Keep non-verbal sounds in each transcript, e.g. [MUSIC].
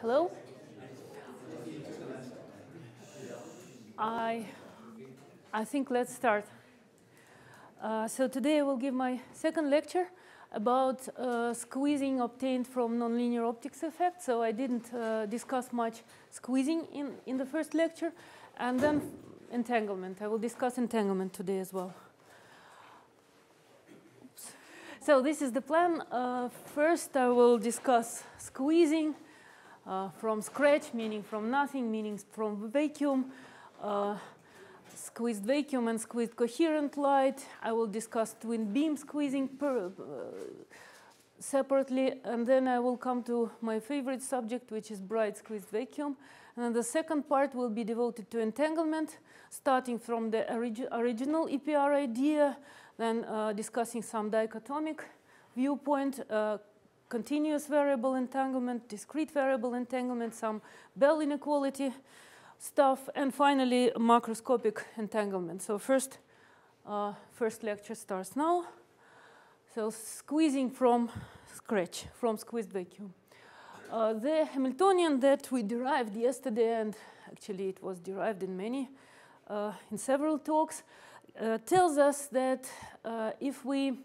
Hello? I, I think let's start. Uh, so today I will give my second lecture about uh, squeezing obtained from nonlinear optics effect. So I didn't uh, discuss much squeezing in, in the first lecture. And then entanglement. I will discuss entanglement today as well. So this is the plan. Uh, first I will discuss squeezing from scratch, meaning from nothing, meaning from vacuum, uh, squeezed vacuum and squeezed coherent light. I will discuss twin beam squeezing per, uh, separately, and then I will come to my favorite subject, which is bright squeezed vacuum. And the second part will be devoted to entanglement, starting from the orig original EPR idea, then uh, discussing some dichotomic viewpoint, uh, continuous variable entanglement, discrete variable entanglement, some Bell inequality stuff, and finally macroscopic entanglement. So first, uh, first lecture starts now. So squeezing from scratch, from squeezed vacuum. Uh, the Hamiltonian that we derived yesterday, and actually it was derived in many, uh, in several talks, uh, tells us that uh, if we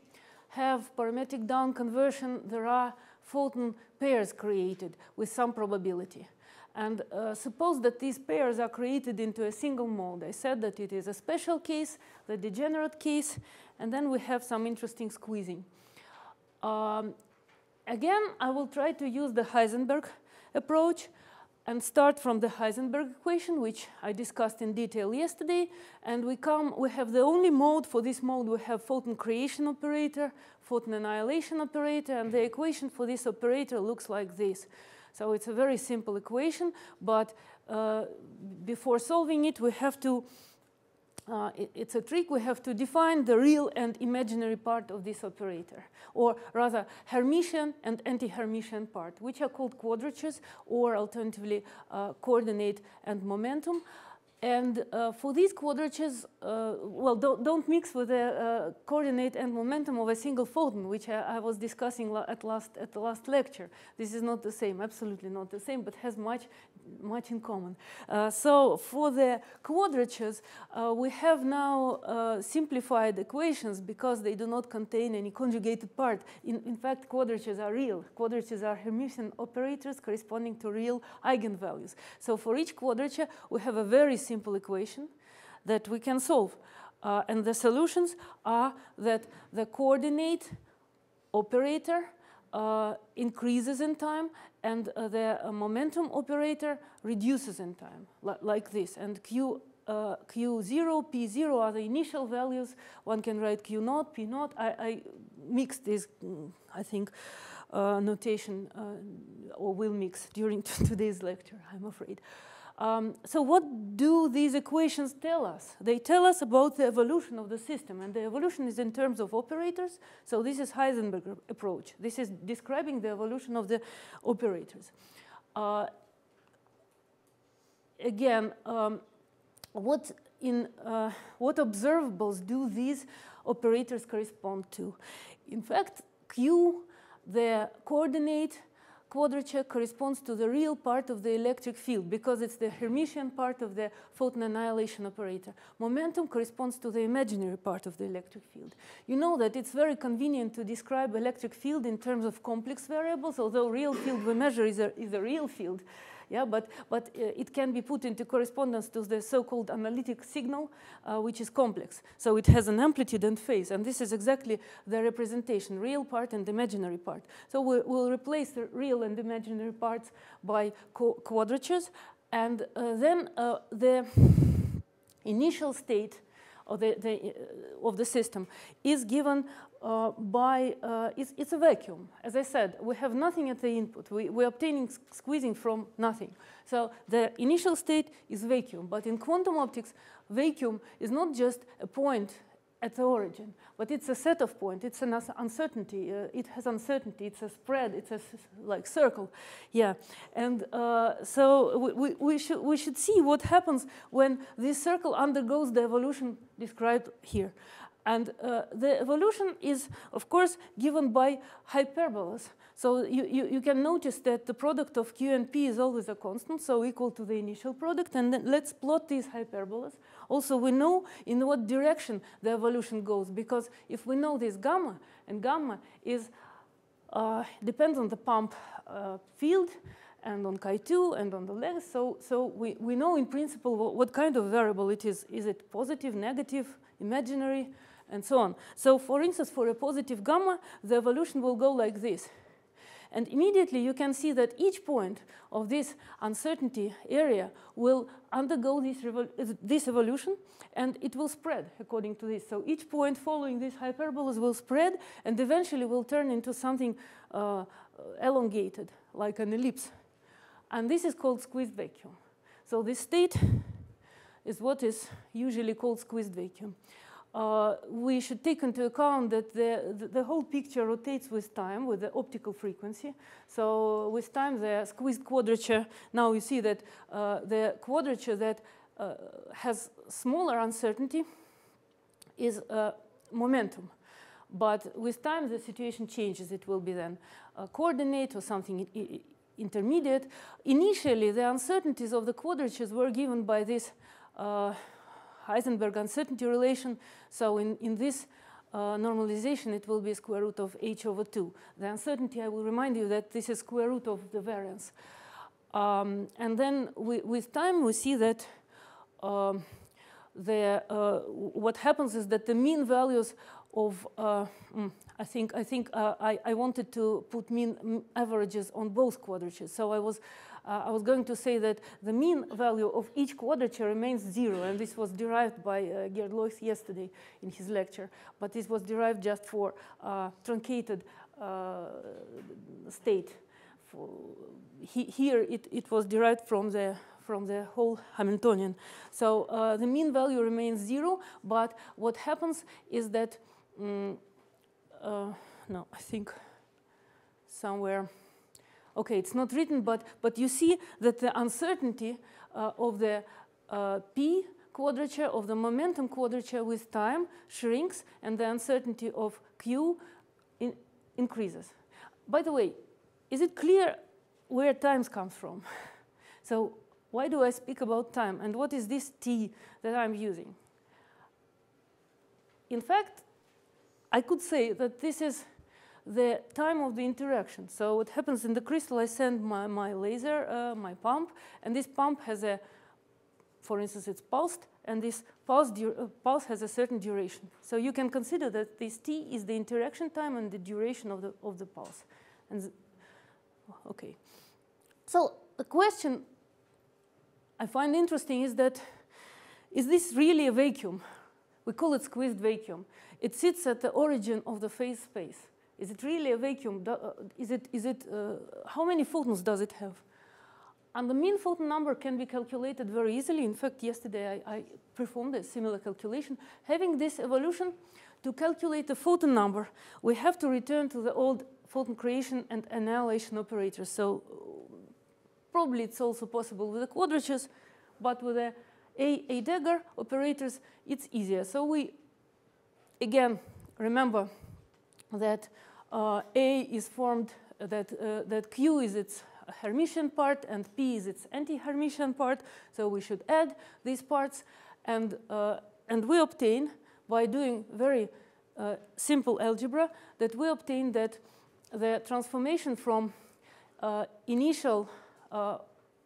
have parametric down conversion, there are photon pairs created with some probability. And uh, suppose that these pairs are created into a single mode. I said that it is a special case, the degenerate case, and then we have some interesting squeezing. Um, again, I will try to use the Heisenberg approach and start from the Heisenberg equation, which I discussed in detail yesterday. And we come, we have the only mode for this mode, we have photon creation operator, photon annihilation operator, and the equation for this operator looks like this. So it's a very simple equation, but uh, before solving it, we have to uh, it, it's a trick. We have to define the real and imaginary part of this operator, or rather Hermitian and anti-Hermitian part, which are called quadratures, or alternatively uh, coordinate and momentum. And uh, for these quadratures, uh, well, don't, don't, mix with the uh, coordinate and momentum of a single photon, which I, I was discussing at, last, at the last lecture. This is not the same, absolutely not the same, but has much much in common. Uh, so for the quadratures, uh, we have now uh, simplified equations because they do not contain any conjugated part. In, in fact, quadratures are real. Quadratures are Hermitian operators corresponding to real eigenvalues. So for each quadrature, we have a very simple equation that we can solve. Uh, and the solutions are that the coordinate operator increases in time and uh, the uh, momentum operator reduces in time, li like this. And Q, uh, Q0, P0 are the initial values. One can write Q0, P0. I, I mixed this, mm, I think, uh, notation, uh, or will mix during [LAUGHS] today's lecture, I'm afraid. Um, so what do these equations tell us? They tell us about the evolution of the system, and the evolution is in terms of operators. So this is Heisenberg approach. This is describing the evolution of the operators. Uh, again, um, what in uh, what observables do these operators correspond to? In fact, Q, the coordinate quadrature corresponds to the real part of the electric field because it's the Hermitian part of the photon annihilation operator. Momentum corresponds to the imaginary part of the electric field. You know that it's very convenient to describe electric field in terms of complex variables, although real field we measure is a, is a real field. Yeah, but, but uh, it can be put into correspondence to the so-called analytic signal, uh, which is complex. So it has an amplitude and phase, and this is exactly the representation, real part and imaginary part. So we, will replace the real and imaginary parts by quadratures, and uh, then the initial state of the, the uh, of the system is given uh, by, uh, it's, it's, a vacuum. As I said, we have nothing at the input. We, we're obtaining squeezing from nothing. So the initial state is vacuum. But in quantum optics, vacuum is not just a point at the origin, but it's a set of points. It's an uncertainty. Uh, it has uncertainty. It's a spread. It's a like circle. Yeah. And uh, so we, we, we, should, we should see what happens when this circle undergoes the evolution described here. And uh, the evolution is, of course, given by hyperbolas. So you, you, you, can notice that the product of Q and P is always a constant, so equal to the initial product. And then let's plot these hyperbolas. Also, we know in what direction the evolution goes, because if we know this gamma, and gamma is uh, depends on the pump uh, field, and on chi2 and on the length. So, so we, we know in principle what, what, kind of variable it is. Is it positive, negative, imaginary, and so on. So for instance, for a positive gamma, the evolution will go like this. And immediately you can see that each point of this uncertainty area will undergo this, this evolution and it will spread according to this. So each point following these hyperbolas will spread and eventually will turn into something uh, elongated, like an ellipse. And this is called squeezed vacuum. So this state is what is usually called squeezed vacuum. Uh, we should take into account that the, the, whole picture rotates with time, with the optical frequency. So with time, the squeezed quadrature, now you see that uh, the quadrature that uh, has smaller uncertainty is momentum. But with time, the situation changes. It will be then a coordinate or something intermediate. Initially, the uncertainties of the quadratures were given by this uh, Heisenberg uncertainty relation. So in, in this uh, normalization, it will be square root of h over 2. The uncertainty, I will remind you that this is square root of the variance. Um, and then we, with time, we see that um, the, uh, what happens is that the mean values of, uh, mm, I think, I, think uh, I, I wanted to put mean averages on both quadratures. So I was, I was going to say that the mean value of each quadrature remains zero, and this was derived by uh, Gerd Leuchs yesterday in his lecture. But this was derived just for uh, truncated uh, state. For he, here it, it was derived from the from the whole Hamiltonian. So uh, the mean value remains zero, but what happens is that Mm, uh, no, I think somewhere. Okay, it's not written, but, but you see that the uncertainty uh, of the uh, p quadrature of the momentum quadrature with time shrinks and the uncertainty of q in increases. By the way, is it clear where times comes from? [LAUGHS] so why do I speak about time and what is this t that I'm using? In fact, I could say that this is the time of the interaction. So what happens in the crystal, I send my, my laser, uh, my pump, and this pump has a, for instance, it's pulsed, and this pulse, uh, pulse has a certain duration. So you can consider that this t is the interaction time and the duration of the, of the pulse. And okay. So the question I find interesting is that, is this really a vacuum? We call it squeezed vacuum. It sits at the origin of the phase space. Is it really a vacuum? Uh, is it, is it, uh, how many photons does it have? And the mean photon number can be calculated very easily. In fact, yesterday I, I performed a similar calculation. Having this evolution, to calculate the photon number, we have to return to the old photon creation and annihilation operators. So probably it's also possible with the quadratures, but with the A, A dagger operators, it's easier. So we again, remember that A is formed, that, uh, that Q is its Hermitian part and P is its anti-Hermitian part. So we should add these parts. And, uh, and we obtain, by doing very uh, simple algebra, that we obtain that the transformation from uh, initial uh,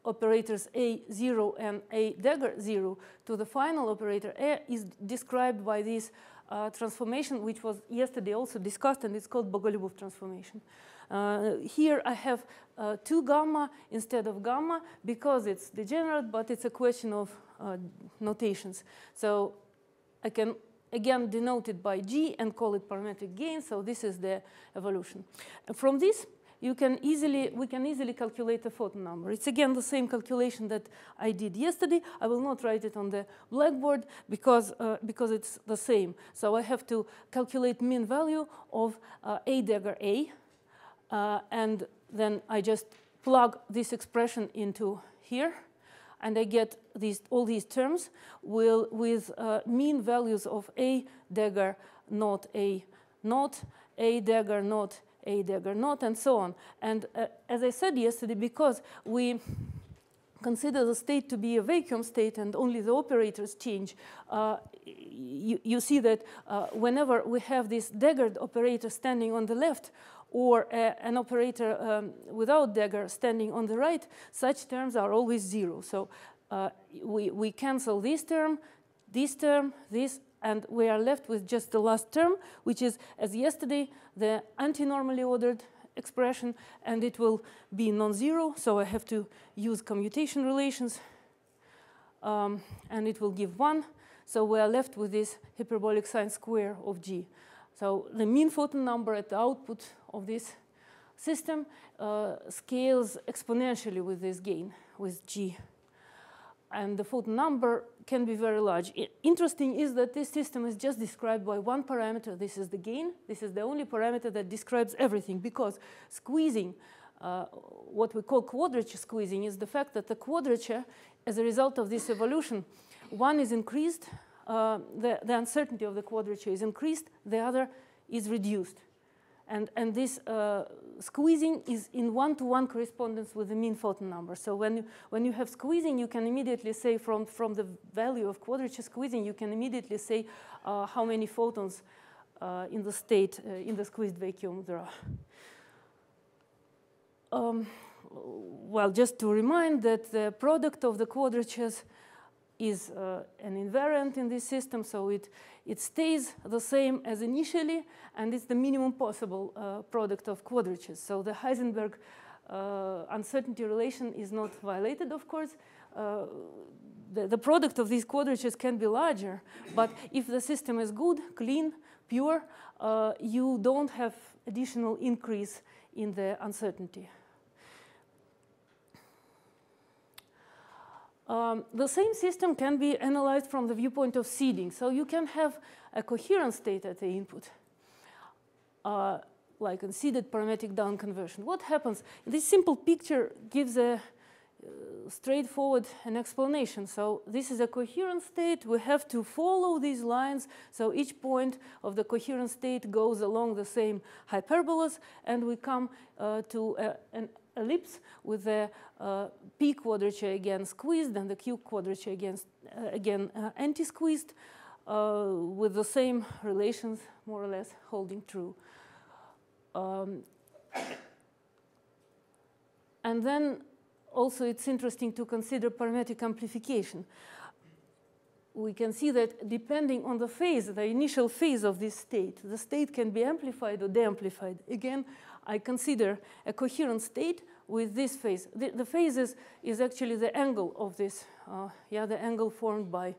operators A0 and A dagger 0 to the final operator A is described by these uh, transformation, which was yesterday also discussed, and it's called Bogoliubov transformation. Uh, here I have uh, two gamma instead of gamma because it's degenerate, but it's a question of uh, notations. So I can again denote it by G and call it parametric gain. So this is the evolution. From this, you can easily, we can easily calculate the photon number. It's again the same calculation that I did yesterday. I will not write it on the blackboard because, uh, because it's the same. So I have to calculate mean value of uh, A dagger A, uh, and then I just plug this expression into here. and I get these, all these terms will, with uh, mean values of A dagger not A not, A dagger not, A dagger not, and so on. And uh, as I said yesterday, because we consider the state to be a vacuum state and only the operators change, uh, you, you, see that uh, whenever we have this daggered operator standing on the left, or uh, an operator um, without dagger standing on the right, such terms are always zero. So uh, we, we cancel this term, this term, this, and we are left with just the last term, which is, as yesterday, the anti-normally ordered expression, and it will be non-zero, so I have to use commutation relations, um, and it will give 1. So we are left with this hyperbolic sine square of g. So the mean photon number at the output of this system uh, scales exponentially with this gain, with g. And the photon number can be very large. Interesting is that this system is just described by one parameter. This is the gain. This is the only parameter that describes everything because squeezing, uh, what we call quadrature squeezing, is the fact that the quadrature, as a result of this evolution, one is increased, uh, the, the uncertainty of the quadrature is increased, the other is reduced. And, and this uh, squeezing is in one-to-one -one correspondence with the mean photon number. So when you, when you have squeezing, you can immediately say from, from the value of quadrature squeezing, you can immediately say uh, how many photons uh, in the state, uh, in the squeezed vacuum there are. Um, well, just to remind that the product of the quadratures is uh, an invariant in this system, so it, it stays the same as initially, and it's the minimum possible uh, product of quadratures. So the Heisenberg uh, uncertainty relation is not violated, of course. Uh, the, the product of these quadratures can be larger, but if the system is good, clean, pure, uh, you don't have additional increase in the uncertainty. Um, the same system can be analyzed from the viewpoint of seeding. So you can have a coherent state at the input, uh, like a seeded parametric down conversion. What happens? This simple picture gives a uh, straightforward an explanation. So this is a coherent state. We have to follow these lines. So each point of the coherent state goes along the same hyperbolas, and we come uh, to a, an ellipse with the uh, p quadrature again squeezed and the q quadrature again, uh, again uh, anti-squeezed with the same relations more or less holding true. Um, and then also it's interesting to consider parametric amplification. We can see that depending on the phase, the initial phase of this state, the state can be amplified or de-amplified. Again, I consider a coherent state with this phase. The, the phase is, actually the angle of this, uh, yeah, the angle formed by,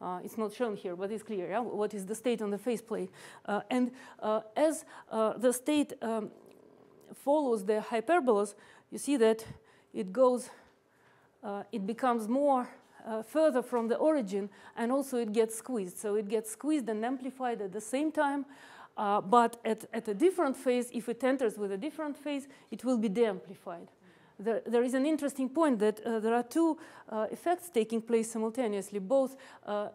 uh, it's not shown here, but it's clear, yeah, what is the state on the phase plate. Uh, and uh, as uh, the state um, follows the hyperbolas, you see that it goes, uh, it becomes more further from the origin, and also it gets squeezed. So it gets squeezed and amplified at the same time. Uh, but at, at a different phase, if it enters with a different phase, it will be de-amplified. There, there is an interesting point that uh, there are two uh, effects taking place simultaneously, both uh,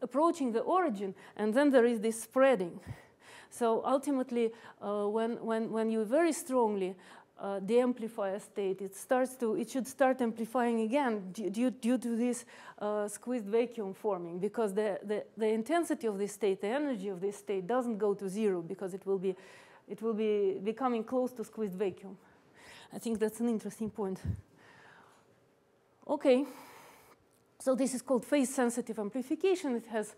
approaching the origin, and then there is this spreading. [LAUGHS] So ultimately, uh, when, when, when you very strongly uh, de-amplifier state, it starts to, it should start amplifying again due, due to this uh, squeezed vacuum forming because the, the, the intensity of this state, the energy of this state doesn't go to zero because it will be, it will be becoming close to squeezed vacuum. I think that's an interesting point. Okay, so this is called phase sensitive amplification. It has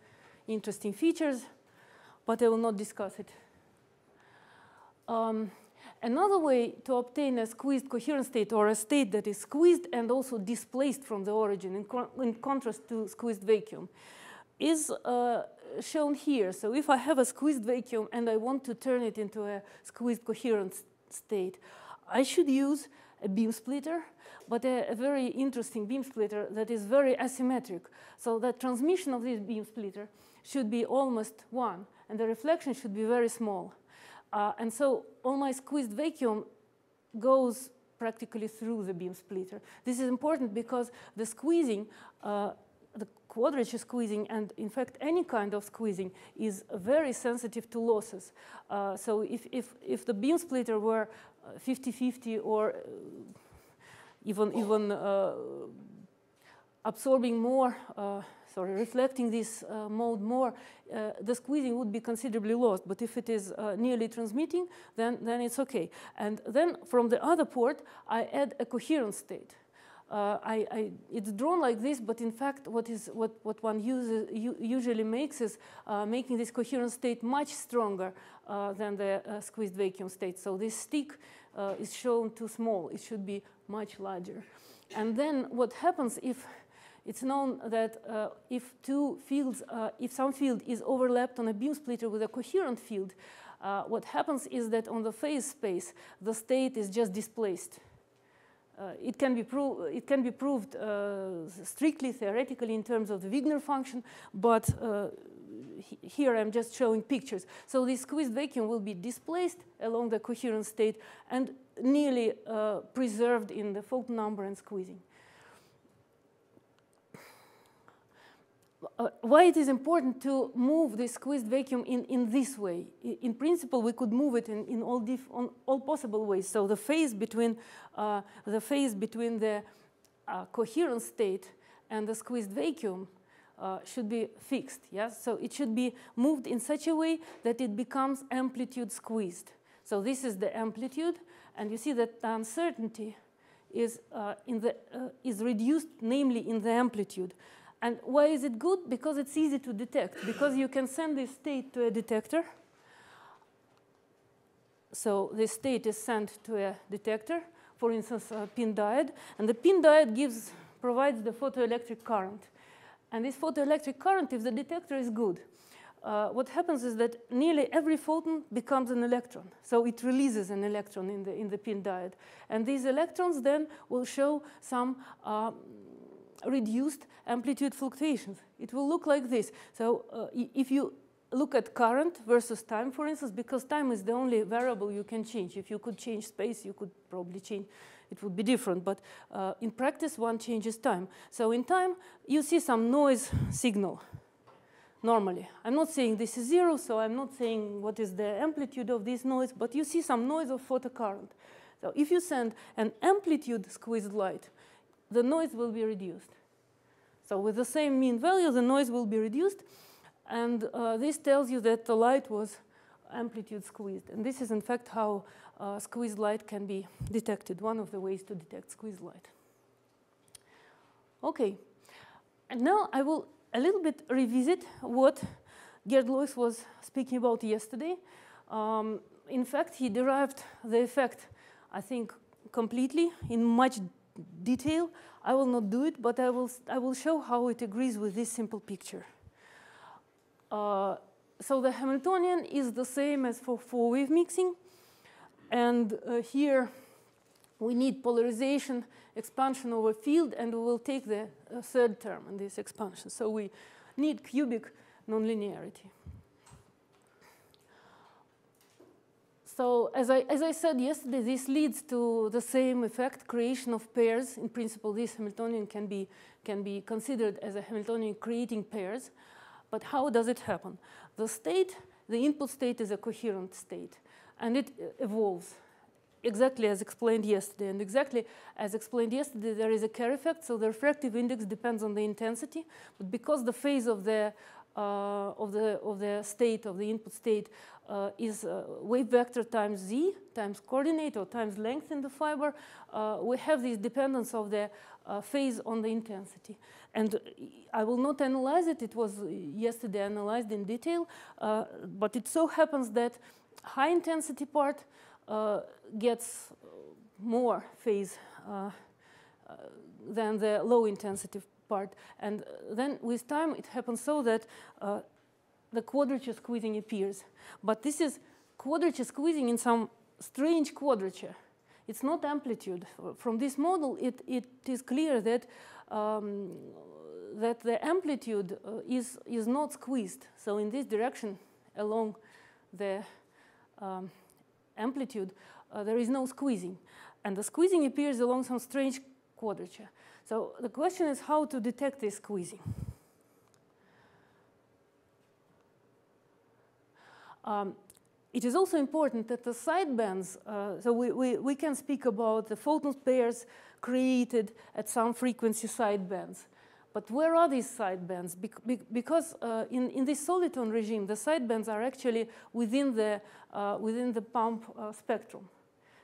interesting features, but I will not discuss it. Um, Another way to obtain a squeezed coherent state or a state that is squeezed and also displaced from the origin in, in contrast to squeezed vacuum is uh, shown here. So if I have a squeezed vacuum and I want to turn it into a squeezed coherent state, I should use a beam splitter, but a, a, very interesting beam splitter that is very asymmetric. So the transmission of this beam splitter should be almost one, and the reflection should be very small. Uh, and so all my squeezed vacuum goes practically through the beam splitter. This is important because the squeezing, uh, the quadrature squeezing, and in fact any kind of squeezing is very sensitive to losses. Uh, so if, if, if the beam splitter were 50-50 or even, even absorbing more sorry, reflecting this uh, mode more, uh, the squeezing would be considerably lost. But if it is uh, nearly transmitting, then, then it's okay. And then from the other port, I add a coherent state. Uh, I, I, it's drawn like this, but in fact, what, is, what, what one uses, usually makes is uh, making this coherent state much stronger uh, than the squeezed vacuum state. So this stick is shown too small. It should be much larger. And then what happens if it's known that uh, if two fields, uh, if some field is overlapped on a beam splitter with a coherent field, uh, what happens is that on the phase space, the state is just displaced. Uh, it, can be it can be proved uh, strictly theoretically in terms of the Wigner function, but uh, here I'm just showing pictures. So this squeezed vacuum will be displaced along the coherent state and nearly preserved in the photon number and squeezing. Why it is important to move the squeezed vacuum in, in this way. In principle, we could move it in, in all, on all possible ways. So the phase between, uh, the, phase between the uh, coherent state and the squeezed vacuum uh, should be fixed. Yes? So it should be moved in such a way that it becomes amplitude squeezed. So this is the amplitude, and you see that the uncertainty is, uh, in the, uh, is reduced, namely in the amplitude. And why is it good? Because it's easy to detect, because you can send this state to a detector. So this state is sent to a detector, for instance, a pin diode, and the pin diode gives, provides the photoelectric current. And this photoelectric current, if the detector is good, uh, what happens is that nearly every photon becomes an electron. So it releases an electron in the, in the pin diode. And these electrons then will show some uh, reduced amplitude fluctuations. It will look like this. So uh, if you look at current versus time, for instance, because time is the only variable you can change. If you could change space, you could probably change. It would be different, but uh, in practice, one changes time. So in time, you see some noise signal normally. I'm not saying this is zero, so I'm not saying what is the amplitude of this noise, but you see some noise of photocurrent. So if you send an amplitude squeezed light, the noise will be reduced. So with the same mean value, the noise will be reduced. And uh, this tells you that the light was amplitude squeezed. And this is, in fact, how uh, squeezed light can be detected, one of the ways to detect squeezed light. OK. And now I will a little bit revisit what Gerd Leuchs was speaking about yesterday. Um, in fact, he derived the effect, I think, completely in much detail. I will not do it, but I will, I will show how it agrees with this simple picture. Uh, so the Hamiltonian is the same as for four-wave mixing. And uh, here we need polarization, expansion over field, and we will take the uh, third term in this expansion. So we need cubic nonlinearity. So as I, as I said yesterday, this leads to the same effect, creation of pairs. In principle, this Hamiltonian can be, can be considered as a Hamiltonian creating pairs. But how does it happen? The state, the input state is a coherent state, and it evolves exactly as explained yesterday. And exactly as explained yesterday, there is a Kerr effect, so the refractive index depends on the intensity. But because the phase of the of the of the state of the input state uh, is uh, wave vector times z times coordinate or times length in the fiber, uh, we have this dependence of the uh, phase on the intensity. And I will not analyze it. It was yesterday analyzed in detail, uh, but it so happens that high intensity part gets more phase than the low intensity part. And then with time, it happens so that uh, the quadrature squeezing appears. But this is quadrature squeezing in some strange quadrature. It's not amplitude. From this model, it, it is clear that, um, that the amplitude uh, is, is not squeezed. So in this direction, along the um, amplitude, uh, there is no squeezing. and the squeezing appears along some strange quadrature. So the question is how to detect this squeezing. Um, it is also important that the sidebands, uh, so we, we, we can speak about the photon pairs created at some frequency sidebands. But where are these sidebands? because uh, in, in this soliton regime, the sidebands are actually within the, uh, within the pump uh, spectrum.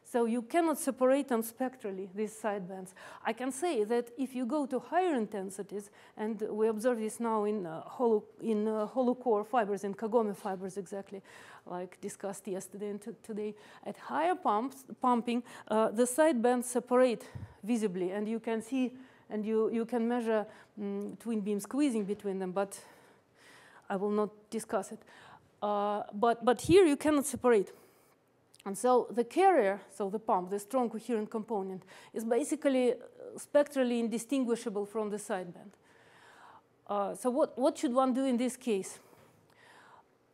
So you cannot separate them spectrally, these sidebands. I can say that if you go to higher intensities, and we observe this now in, uh, hollow, in uh, hollow core fibers, in Kagome fibers exactly, like discussed yesterday and today, at higher pumps, pumping, uh, the sidebands separate visibly, and you can see, and you, you can measure um, twin beam squeezing between them, but I will not discuss it. Uh, but, but here you cannot separate. And so the carrier, so the pump, the strong coherent component, is basically uh, spectrally indistinguishable from the sideband. Uh, so what, what should one do in this case?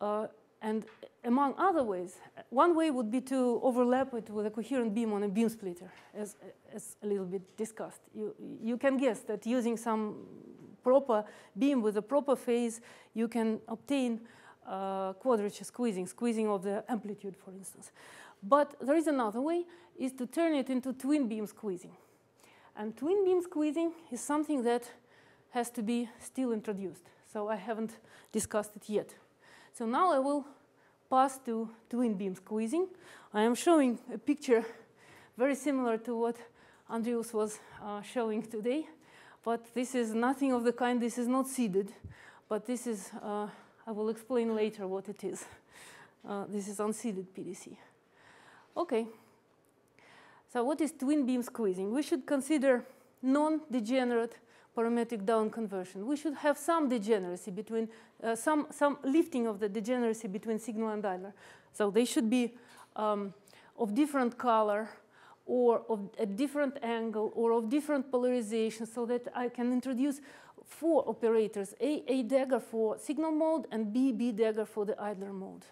Uh, and among other ways, one way would be to overlap it with a coherent beam on a beam splitter, as, as a little bit discussed. You, you can guess that using some proper beam with a proper phase, you can obtain uh, quadrature squeezing, squeezing of the amplitude, for instance. But there is another way, is to turn it into twin beam squeezing. And twin beam squeezing is something that has to be still introduced. So I haven't discussed it yet. So now I will pass to twin beam squeezing. I am showing a picture very similar to what Andreas was uh, showing today. But this is nothing of the kind, this is not seeded. But this is, uh, I will explain later what it is. Uh, this is unseeded PDC. Okay. So what is twin beam squeezing? We should consider non-degenerate parametric down conversion. We should have some degeneracy between, uh, some, some lifting of the degeneracy between signal and idler. So they should be um, of different color or of a different angle or of different polarization so that I can introduce four operators, A, A dagger for signal mode and B, B dagger for the idler mode.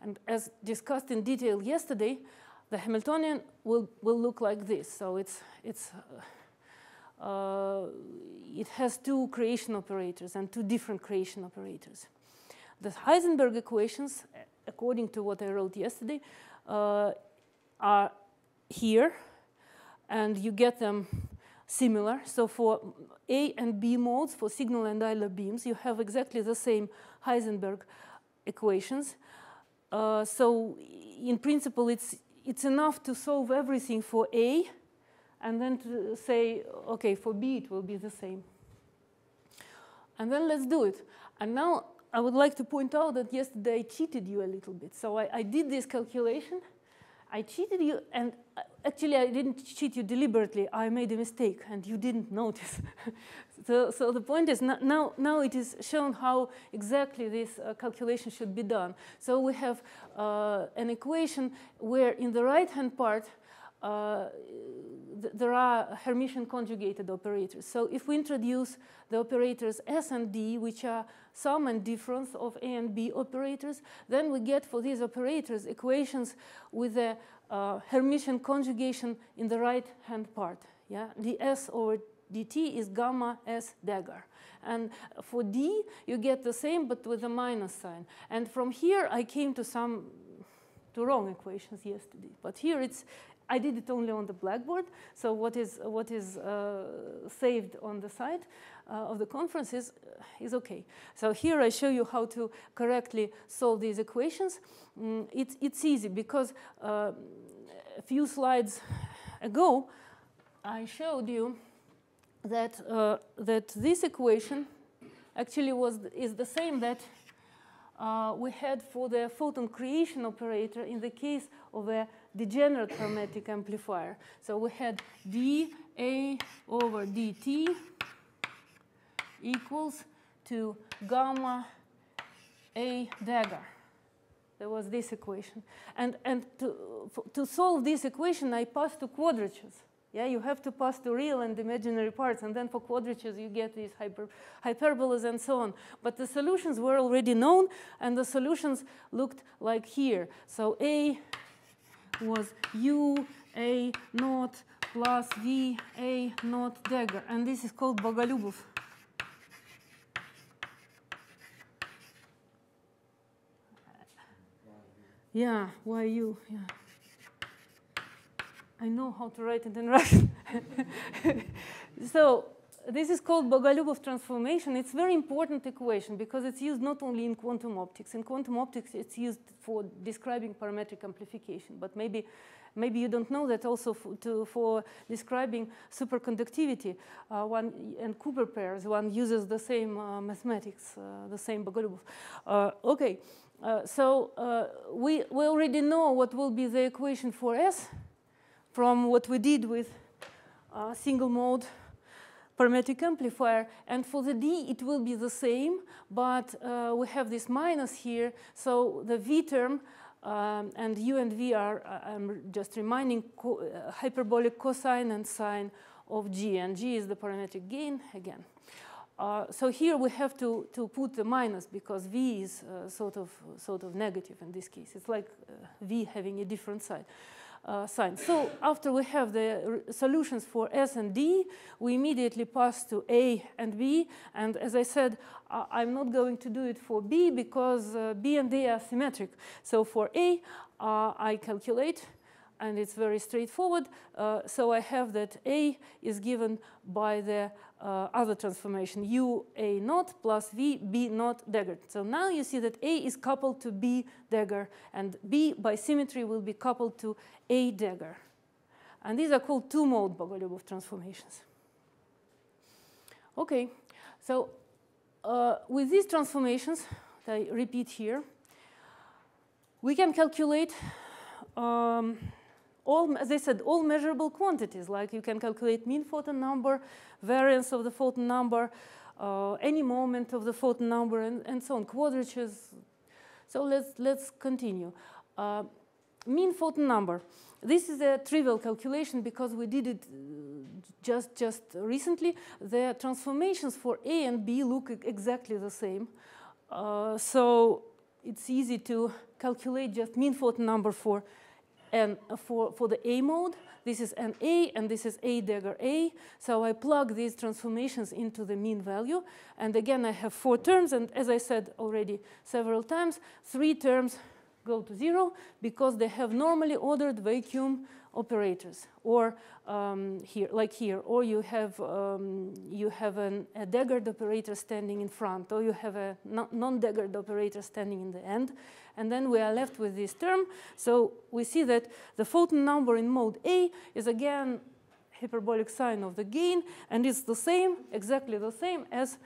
And as discussed in detail yesterday, the Hamiltonian will, will look like this. So it's, it's, uh, uh, it has two creation operators and two different creation operators. The Heisenberg equations, according to what I wrote yesterday, uh, are here, and you get them similar. So for A and B modes, for signal and idler beams, you have exactly the same Heisenberg equations. Uh, so in principle, it's, it's enough to solve everything for A and then to say, okay, for B it will be the same. And then let's do it. And now I would like to point out that yesterday I cheated you a little bit. So I, I did this calculation I cheated you, and uh, actually I didn't cheat you deliberately. I made a mistake, and you didn't notice. [LAUGHS] so, so the point is now, now it is shown how exactly this uh, calculation should be done. So we have uh, an equation where in the right-hand part, uh, th there are Hermitian conjugated operators. So if we introduce the operators S and D, which are sum and difference of A and B operators, then we get for these operators equations with a uh, Hermitian conjugation in the right-hand part. Yeah, the S over dt is gamma S dagger. And for D, you get the same, but with a minus sign. And from here, I came to some to wrong equations yesterday. But here it's I did it only on the blackboard. So what is, what is uh, saved on the side uh, of the conference is, uh, is okay. So here I show you how to correctly solve these equations. Mm, it's, it's easy because uh, a few slides ago, I showed you that, uh, that this equation actually was, is the same that uh, we had for the photon creation operator in the case of a degenerate hermetic amplifier. So we had dA over dt equals to gamma A dagger. There was this equation. And, and to, to solve this equation, I passed to quadratures. Yeah, you have to pass to real and imaginary parts, and then for quadratures you get these hyper, hyperbolas and so on. But the solutions were already known, and the solutions looked like here. So A was u A naught plus V A naught dagger. And this is called Bogolyubov. Yeah, why you? Yeah. I know how to write it in [LAUGHS] Russian. so this is called Bogolyubov transformation. It's a very important equation because it's used not only in quantum optics. In quantum optics, it's used for describing parametric amplification. But maybe, maybe you don't know that also for, to, for describing superconductivity uh, one, and Cooper pairs, one uses the same uh, mathematics, uh, the same Bogolyubov. Uh, okay, uh, so uh, we, we already know what will be the equation for S from what we did with single mode parametric amplifier. And for the D, it will be the same, but uh, we have this minus here. So the V term um, and U and V are, uh, I'm just reminding, co uh, hyperbolic cosine and sine of G. And G is the parametric gain again. Uh, so here we have to, to put the minus because V is uh, sort, of, sort of negative in this case. It's like V having a different side uh, sign. So after we have the solutions for S and D, we immediately pass to A and B. And as I said, I'm not going to do it for B because uh, B and D are symmetric. So for A, uh, I calculate and it's very straightforward. Uh, so I have that A is given by the uh, other transformation, U A naught plus V B naught dagger. So now you see that A is coupled to B dagger, and B by symmetry will be coupled to A dagger. And these are called two-mode Bogolyubov transformations. Okay, so uh, with these transformations, that I repeat here, we can calculate um, all, as I said, all measurable quantities, like you can calculate mean photon number, variance of the photon number, uh, any moment of the photon number, and, and so on, quadratures. So let's, let's continue. Uh, mean photon number. This is a trivial calculation because we did it uh, just, just recently. The transformations for A and B look exactly the same. Uh, so it's easy to calculate just mean photon number for and for, for the A mode, this is an A and this is A dagger A. So I plug these transformations into the mean value. And again, I have four terms. And as I said already several times, three terms go to zero because they have normally ordered vacuum operators or um, here like here or you have um, you have an, a daggered operator standing in front or you have a non-daggered operator standing in the end and then we are left with this term so we see that the photon number in mode A is again hyperbolic sine of the gain and it's the same exactly the same as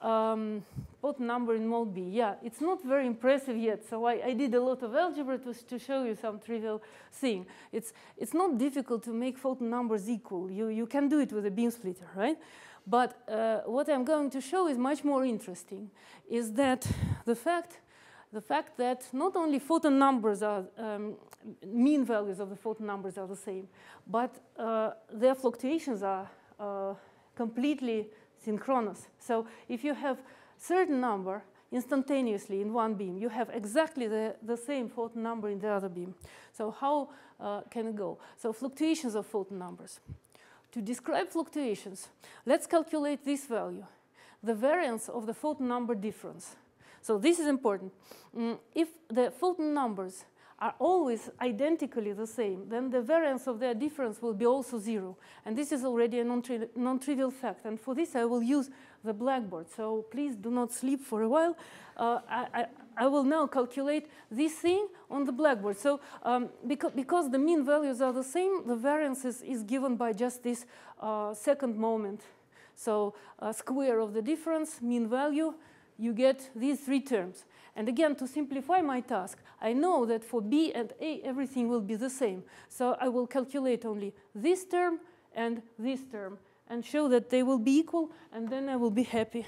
um, photon number in mode B. Yeah, it's not very impressive yet, so I, I did a lot of algebra to, to show you some trivial thing. It's, it's not difficult to make photon numbers equal. You, you can do it with a beam splitter, right? But uh, what I'm going to show is much more interesting, is that the fact, the fact that not only photon numbers are, um, mean values of the photon numbers are the same, but uh, their fluctuations are uh, completely synchronous. So if you have certain number instantaneously in one beam, you have exactly the, the same photon number in the other beam. So how uh, can it go? So fluctuations of photon numbers. To describe fluctuations, let's calculate this value, the variance of the photon number difference. So this is important. Mm, if the photon numbers are always identically the same, then the variance of their difference will be also zero. And this is already a non-trivial fact. And for this, I will use the blackboard. So please do not sleep for a while. Uh, I, I, I, will now calculate this thing on the blackboard. So um, because, because the mean values are the same, the variance is, is given by just this uh, second moment. So uh, square of the difference, mean value, you get these three terms. And again, to simplify my task, I know that for B and A, everything will be the same. So I will calculate only this term and this term and show that they will be equal, and then I will be happy.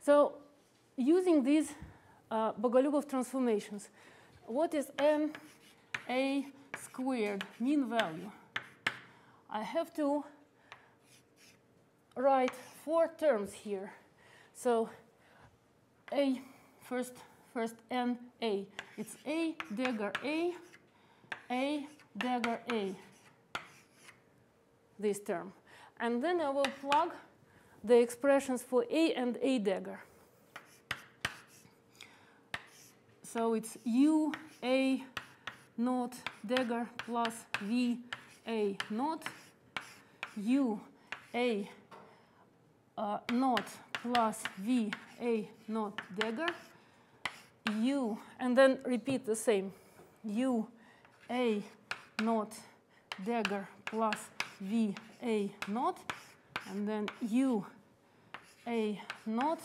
So using these uh, Bogolyubov transformations, what is m a squared mean value? I have to write four terms here. So A, first first n a. It's a dagger a, a dagger a, this term. And then I will plug the expressions for a and a dagger. So it's u a naught dagger plus v a naught, u a uh, naught plus v a naught dagger, u, and then repeat the same, u a naught dagger plus v a naught, and then u a naught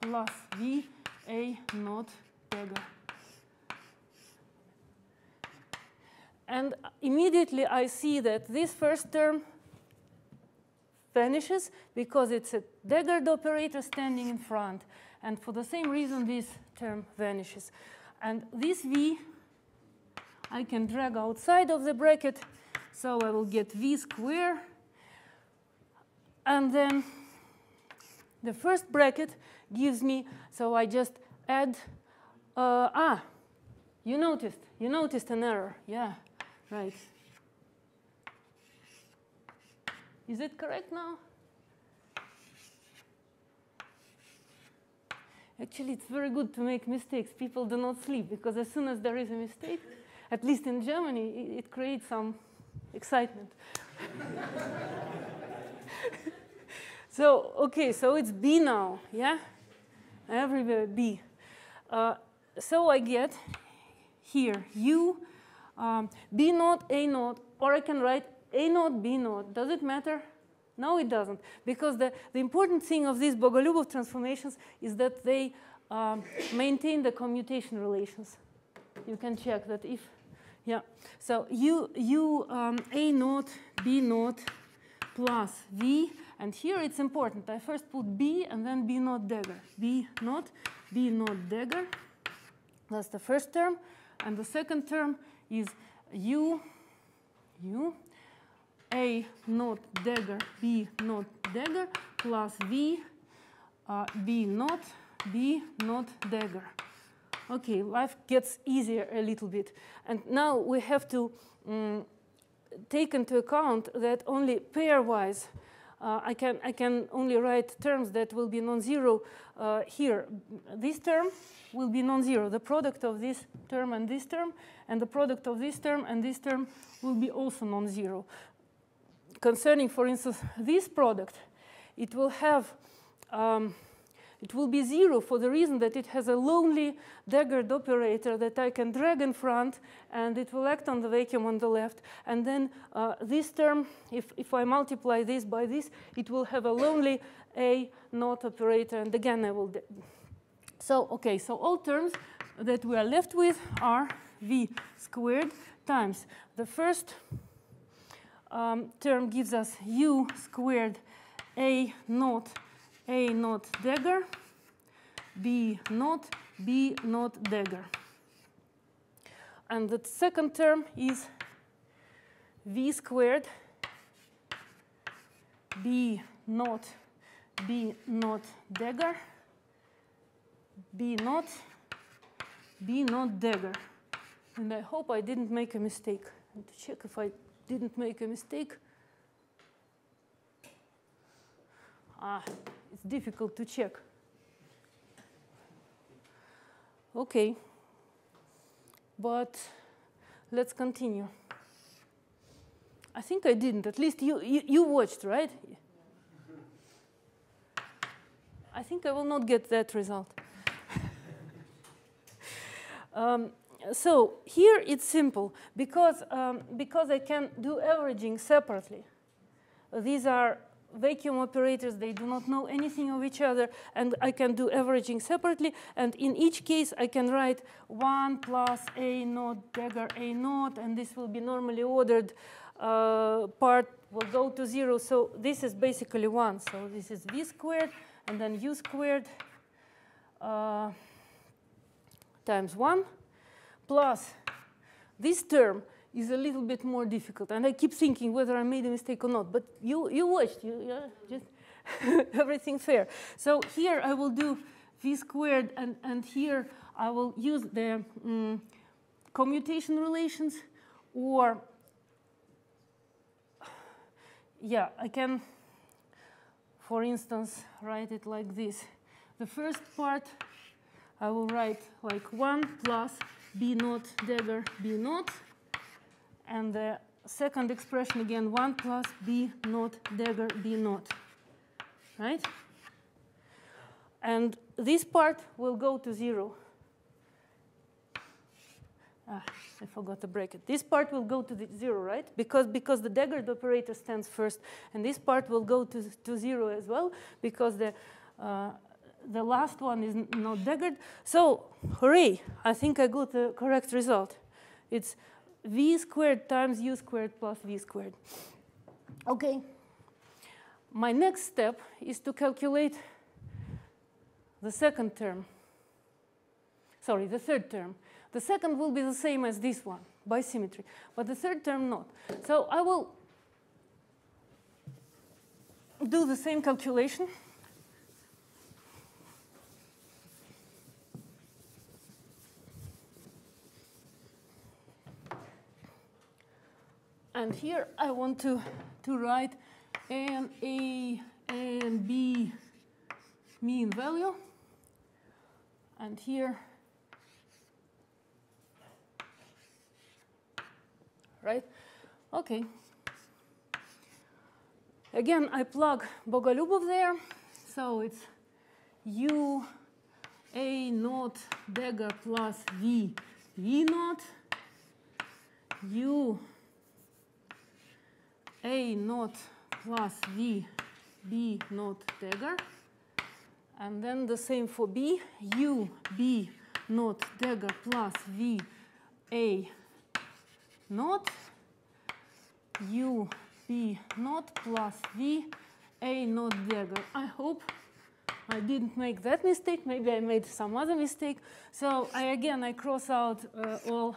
plus v a naught dagger. And immediately I see that this first term vanishes because it's a daggered operator standing in front. And for the same reason, this term vanishes. And this v, I can drag outside of the bracket. So I will get v square. And then the first bracket gives me, so I just add, uh, ah, you noticed, you noticed an error, yeah. Right. Is it correct now? Actually, it's very good to make mistakes. People do not sleep because as soon as there is a mistake, at least in Germany, it, it creates some excitement. [LAUGHS] so, okay, so it's B now, yeah? Everywhere B. Uh, so I get here U um, B naught, A naught, or I can write A naught, B naught. Does it matter? No, it doesn't. Because the, the important thing of these Bogolyubov transformations is that they um, maintain the commutation relations. You can check that if, yeah. So U, U um, A naught, B naught plus V. And here it's important. I first put B and then B naught dagger. B naught, B naught dagger. That's the first term. And the second term is U, U, A not dagger, B not dagger, plus V, uh, B naught, B naught dagger. Okay, life gets easier a little bit. And now we have to um, take into account that only pairwise uh, I, can, I can only write terms that will be non-zero uh, here. This term will be non-zero, the product of this term and this term, and the product of this term and this term will be also non-zero. Concerning, for instance, this product, it will have um, it will be zero for the reason that it has a lonely daggered operator that I can drag in front and it will act on the vacuum on the left. And then uh, this term, if, if I multiply this by this, it will have a lonely A not operator. And again, I will. So, okay, so all terms that we are left with are V squared times the first um, term gives us U squared A naught a naught dagger, B naught, B naught dagger. And the second term is V squared, B naught, B naught dagger, B naught, B naught dagger. And I hope I didn't make a mistake. To check if I didn't make a mistake. Ah, it's difficult to check. Okay, but let's continue. I think I didn't. At least you, you, you watched, right? I think I will not get that result. [LAUGHS] um, so here it's simple because, um, because I can do averaging separately. These are vacuum operators, they do not know anything of each other, and I can do averaging separately. And in each case, I can write 1 plus A naught dagger A naught, and this will be normally ordered uh, part will go to 0. So this is basically 1. So this is V squared, and then U squared uh, times 1, plus this term is a little bit more difficult. And I keep thinking whether I made a mistake or not. But you, you watched, you, yeah, just [LAUGHS] everything fair. So here I will do v squared, and, and here I will use the um, commutation relations, or yeah, I can, for instance, write it like this. The first part I will write like 1 plus b naught dagger b naught, and the second expression again 1 plus b naught dagger b naught, right? And this part will go to 0. Ah, I forgot to break it. This part will go to the 0, right? Because, because the dagger operator stands first. And this part will go to, to 0 as well because the, uh, the last one is not daggered. So, hooray, I think I got the correct result. It's v squared times u squared plus v squared. Okay. My next step is to calculate the second term. Sorry, the third term. The second will be the same as this one by symmetry, but the third term not. So I will do the same calculation. And here I want to, to write an A and B mean value. And here, right? Okay. Again, I plug Bogolyubov there. So it's U A naught dagger plus V V naught U A naught plus V B naught dagger and then the same for B, U, B naught dagger plus V, A naught, U, B naught plus V, A naught dagger. I hope I didn't make that mistake. Maybe I made some other mistake. So I, again, I cross out uh, all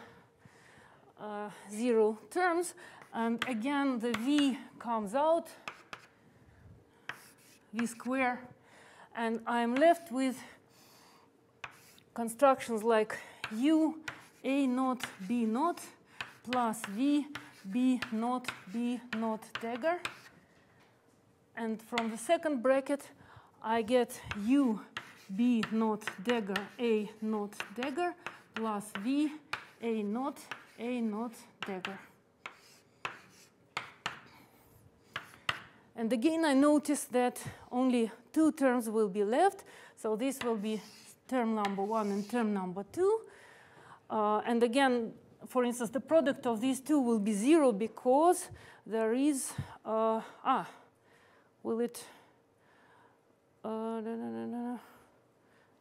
uh, zero terms. And again, the V comes out, V square and I'm left with constructions like U A naught B naught plus V B naught B naught dagger. And from the second bracket, I get U B naught dagger A naught dagger plus V A naught A naught dagger. And again, I notice that only two terms will be left. So this will be term number one and term number two. Uh, and again, for instance, the product of these two will be zero because there is, uh, ah, will it, uh, no, no, no,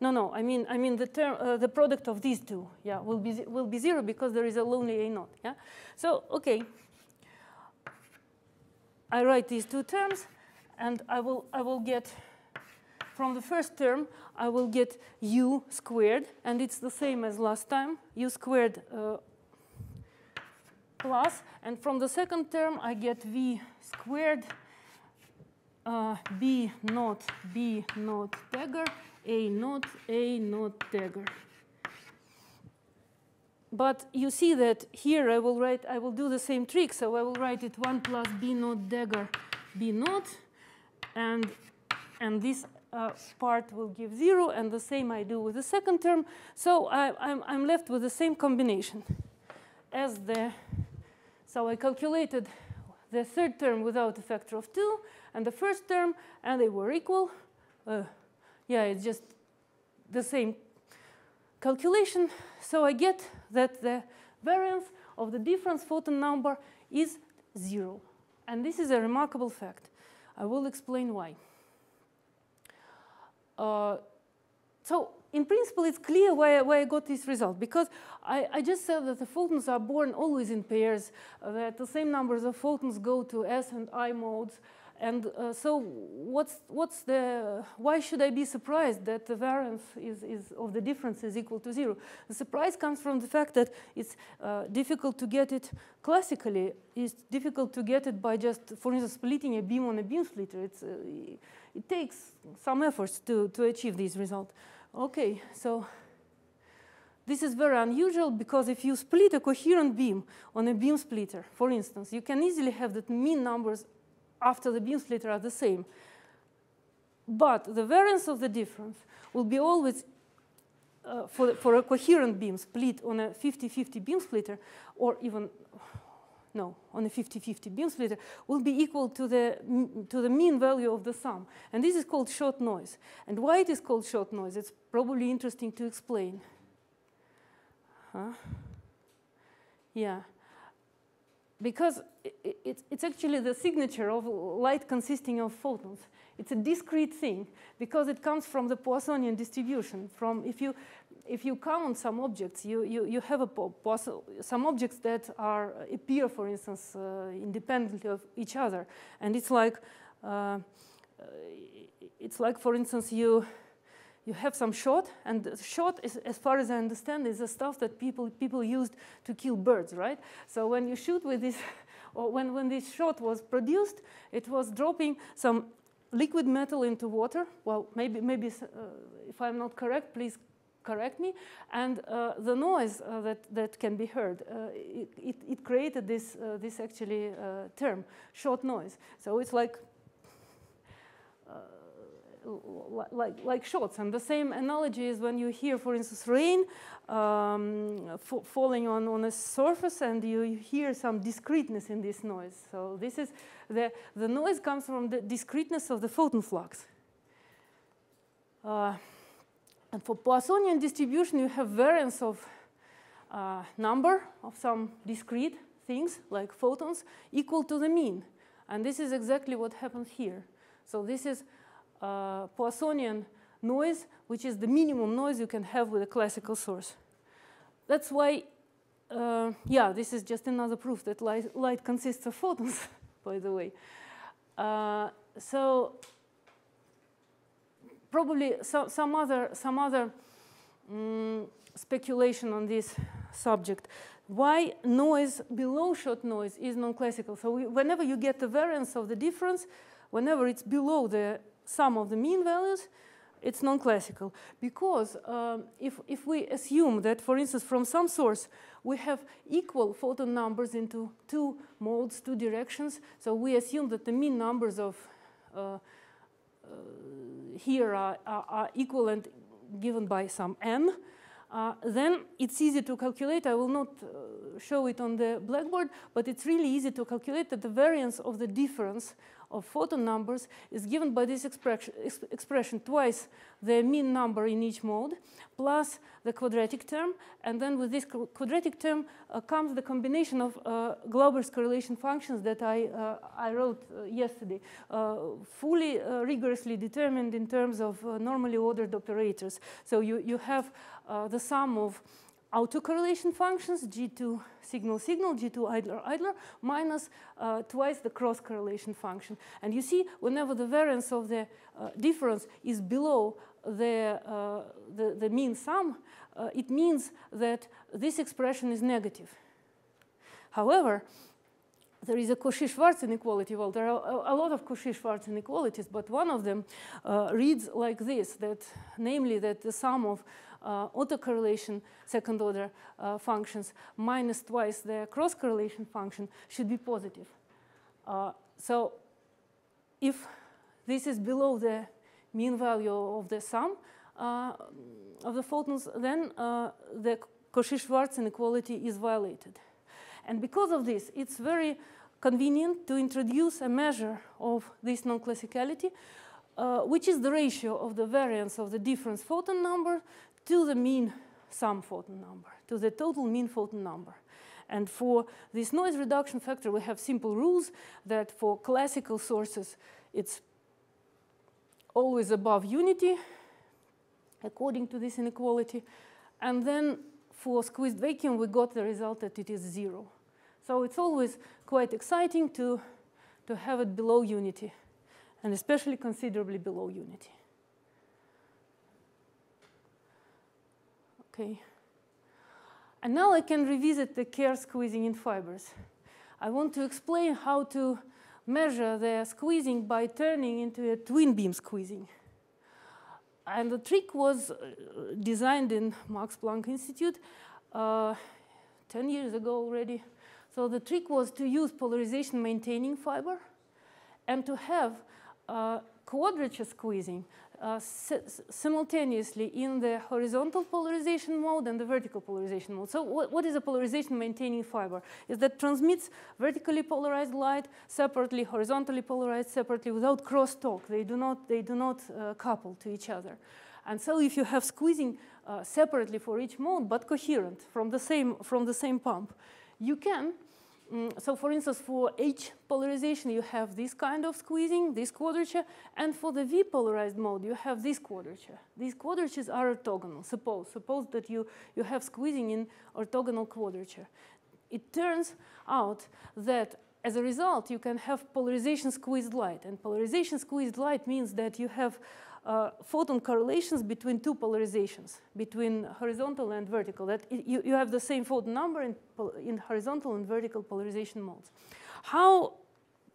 no. No. I mean, I mean the term, uh, the product of these two, yeah, will be will be zero because there is a lonely a naught. Yeah. So okay, I write these two terms, and I will, I will get, from the first term, I will get u squared, and it's the same as last time, u squared uh, plus, and from the second term, I get v squared uh, b naught b naught dagger, a naught a naught dagger. But you see that here I will write, I will do the same trick. So I will write it 1 plus b naught dagger b naught. And, and this uh, part will give 0. And the same I do with the second term. So I, I'm, I'm left with the same combination as the, so I calculated the third term without a factor of 2 and the first term, and they were equal. Uh, yeah, it's just the same calculation. So I get that the variance of the difference photon number is zero. And this is a remarkable fact. I will explain why. Uh, so in principle, it's clear why, why I got this result, because I, I, just said that the photons are born always in pairs, uh, that the same numbers of photons go to S and I modes, and uh, so what's, what's the, why should I be surprised that the variance is, is of the difference is equal to zero? The surprise comes from the fact that it's uh, difficult to get it classically. It's difficult to get it by just, for instance, splitting a beam on a beam splitter. It's, uh, it takes some efforts to, to achieve this result. Okay, so this is very unusual because if you split a coherent beam on a beam splitter, for instance, you can easily have that mean numbers after the beam splitter are the same. But the variance of the difference will be always, uh, for, for a coherent beam split on a 50-50 beam splitter, or even, no, on a 50-50 beam splitter, will be equal to the, to the mean value of the sum. And this is called shot noise. And why it is called shot noise, it's probably interesting to explain. Huh? Yeah. Because it, it, it's actually the signature of light consisting of photons. It's a discrete thing because it comes from the Poissonian distribution. From if you if you count some objects, you, you, you have a some objects that are appear, for instance, uh, independently of each other, and it's like uh, it's like, for instance, you you have some shot, and shot, is, as far as I understand, is the stuff that people, people used to kill birds, right? So when you shoot with this, [LAUGHS] or when, when this shot was produced, it was dropping some liquid metal into water. Well, maybe, maybe uh, if I'm not correct, please correct me. And uh, the noise uh, that, that can be heard, uh, it, it, it, created this, uh, this actually uh, term, shot noise. So it's like like, like shots. And the same analogy is when you hear, for instance, rain um, falling on, on a surface and you, you hear some discreteness in this noise. So this is the, the noise comes from the discreteness of the photon flux. Uh, and for Poissonian distribution, you have variance of uh, number of some discrete things like photons equal to the mean. And this is exactly what happens here. So this is uh, Poissonian noise, which is the minimum noise you can have with a classical source. That's why, uh, yeah, this is just another proof that light, light consists of photons, [LAUGHS] by the way. Uh, so probably so, some other, some other um, speculation on this subject. Why noise below shot noise is non-classical? So we, whenever you get the variance of the difference, whenever it's below the sum of the mean values, it's non-classical. Because um, if, if we assume that, for instance, from some source, we have equal photon numbers into two modes, two directions, so we assume that the mean numbers of uh, uh, here are, are, are, equal and given by some n, uh, then it's easy to calculate. I will not uh, show it on the blackboard, but it's really easy to calculate that the variance of the difference of photon numbers is given by this expression, expression twice the mean number in each mode plus the quadratic term. And then with this quadratic term uh, comes the combination of uh, Glauber's correlation functions that I, uh, I wrote uh, yesterday, uh, fully uh, rigorously determined in terms of normally ordered operators. So you, you have the sum of autocorrelation functions, G2 signal signal, G2 idler idler, minus uh, twice the cross correlation function. And you see, whenever the variance of the uh, difference is below the, uh, the, the, mean sum, uh, it means that this expression is negative. However, there is a Cauchy-Schwarz inequality. Well, there are a, lot of Cauchy-Schwarz inequalities, but one of them uh, reads like this, that namely that the sum of uh, autocorrelation second order uh, functions minus twice the cross correlation function should be positive. Uh, so if this is below the mean value of the sum uh, of the photons, then uh, the Cauchy-Schwarz inequality is violated. And because of this, it's very convenient to introduce a measure of this non-classicality, uh, which is the ratio of the variance of the difference photon number to the mean sum photon number, to the total mean photon number. And for this noise reduction factor, we have simple rules that for classical sources, it's always above unity, according to this inequality. And then for squeezed vacuum, we got the result that it is zero. So it's always quite exciting to, to have it below unity, and especially considerably below unity. Okay. And now I can revisit the Kerr squeezing in fibers. I want to explain how to measure the squeezing by turning into a twin beam squeezing. and the trick was uh, designed in Max Planck Institute uh, 10 years ago already. So the trick was to use polarization maintaining fiber and to have uh, quadrature squeezing uh, simultaneously in the horizontal polarization mode and the vertical polarization mode. So what, what is a polarization maintaining fiber? Is that transmits vertically polarized light separately, horizontally polarized separately without crosstalk. They do not, they do not uh, couple to each other. And so if you have squeezing uh, separately for each mode, but coherent from the same, from the same pump, you can Mm, so for instance, for H polarization, you have this kind of squeezing, this quadrature, and for the V polarized mode, you have this quadrature. These quadratures are orthogonal, suppose. Suppose that you, you have squeezing in orthogonal quadrature. It turns out that as a result, you can have polarization squeezed light. And polarization squeezed light means that you have uh, photon correlations between two polarizations, between horizontal and vertical. That you, you have the same photon number in, in horizontal and vertical polarization modes. How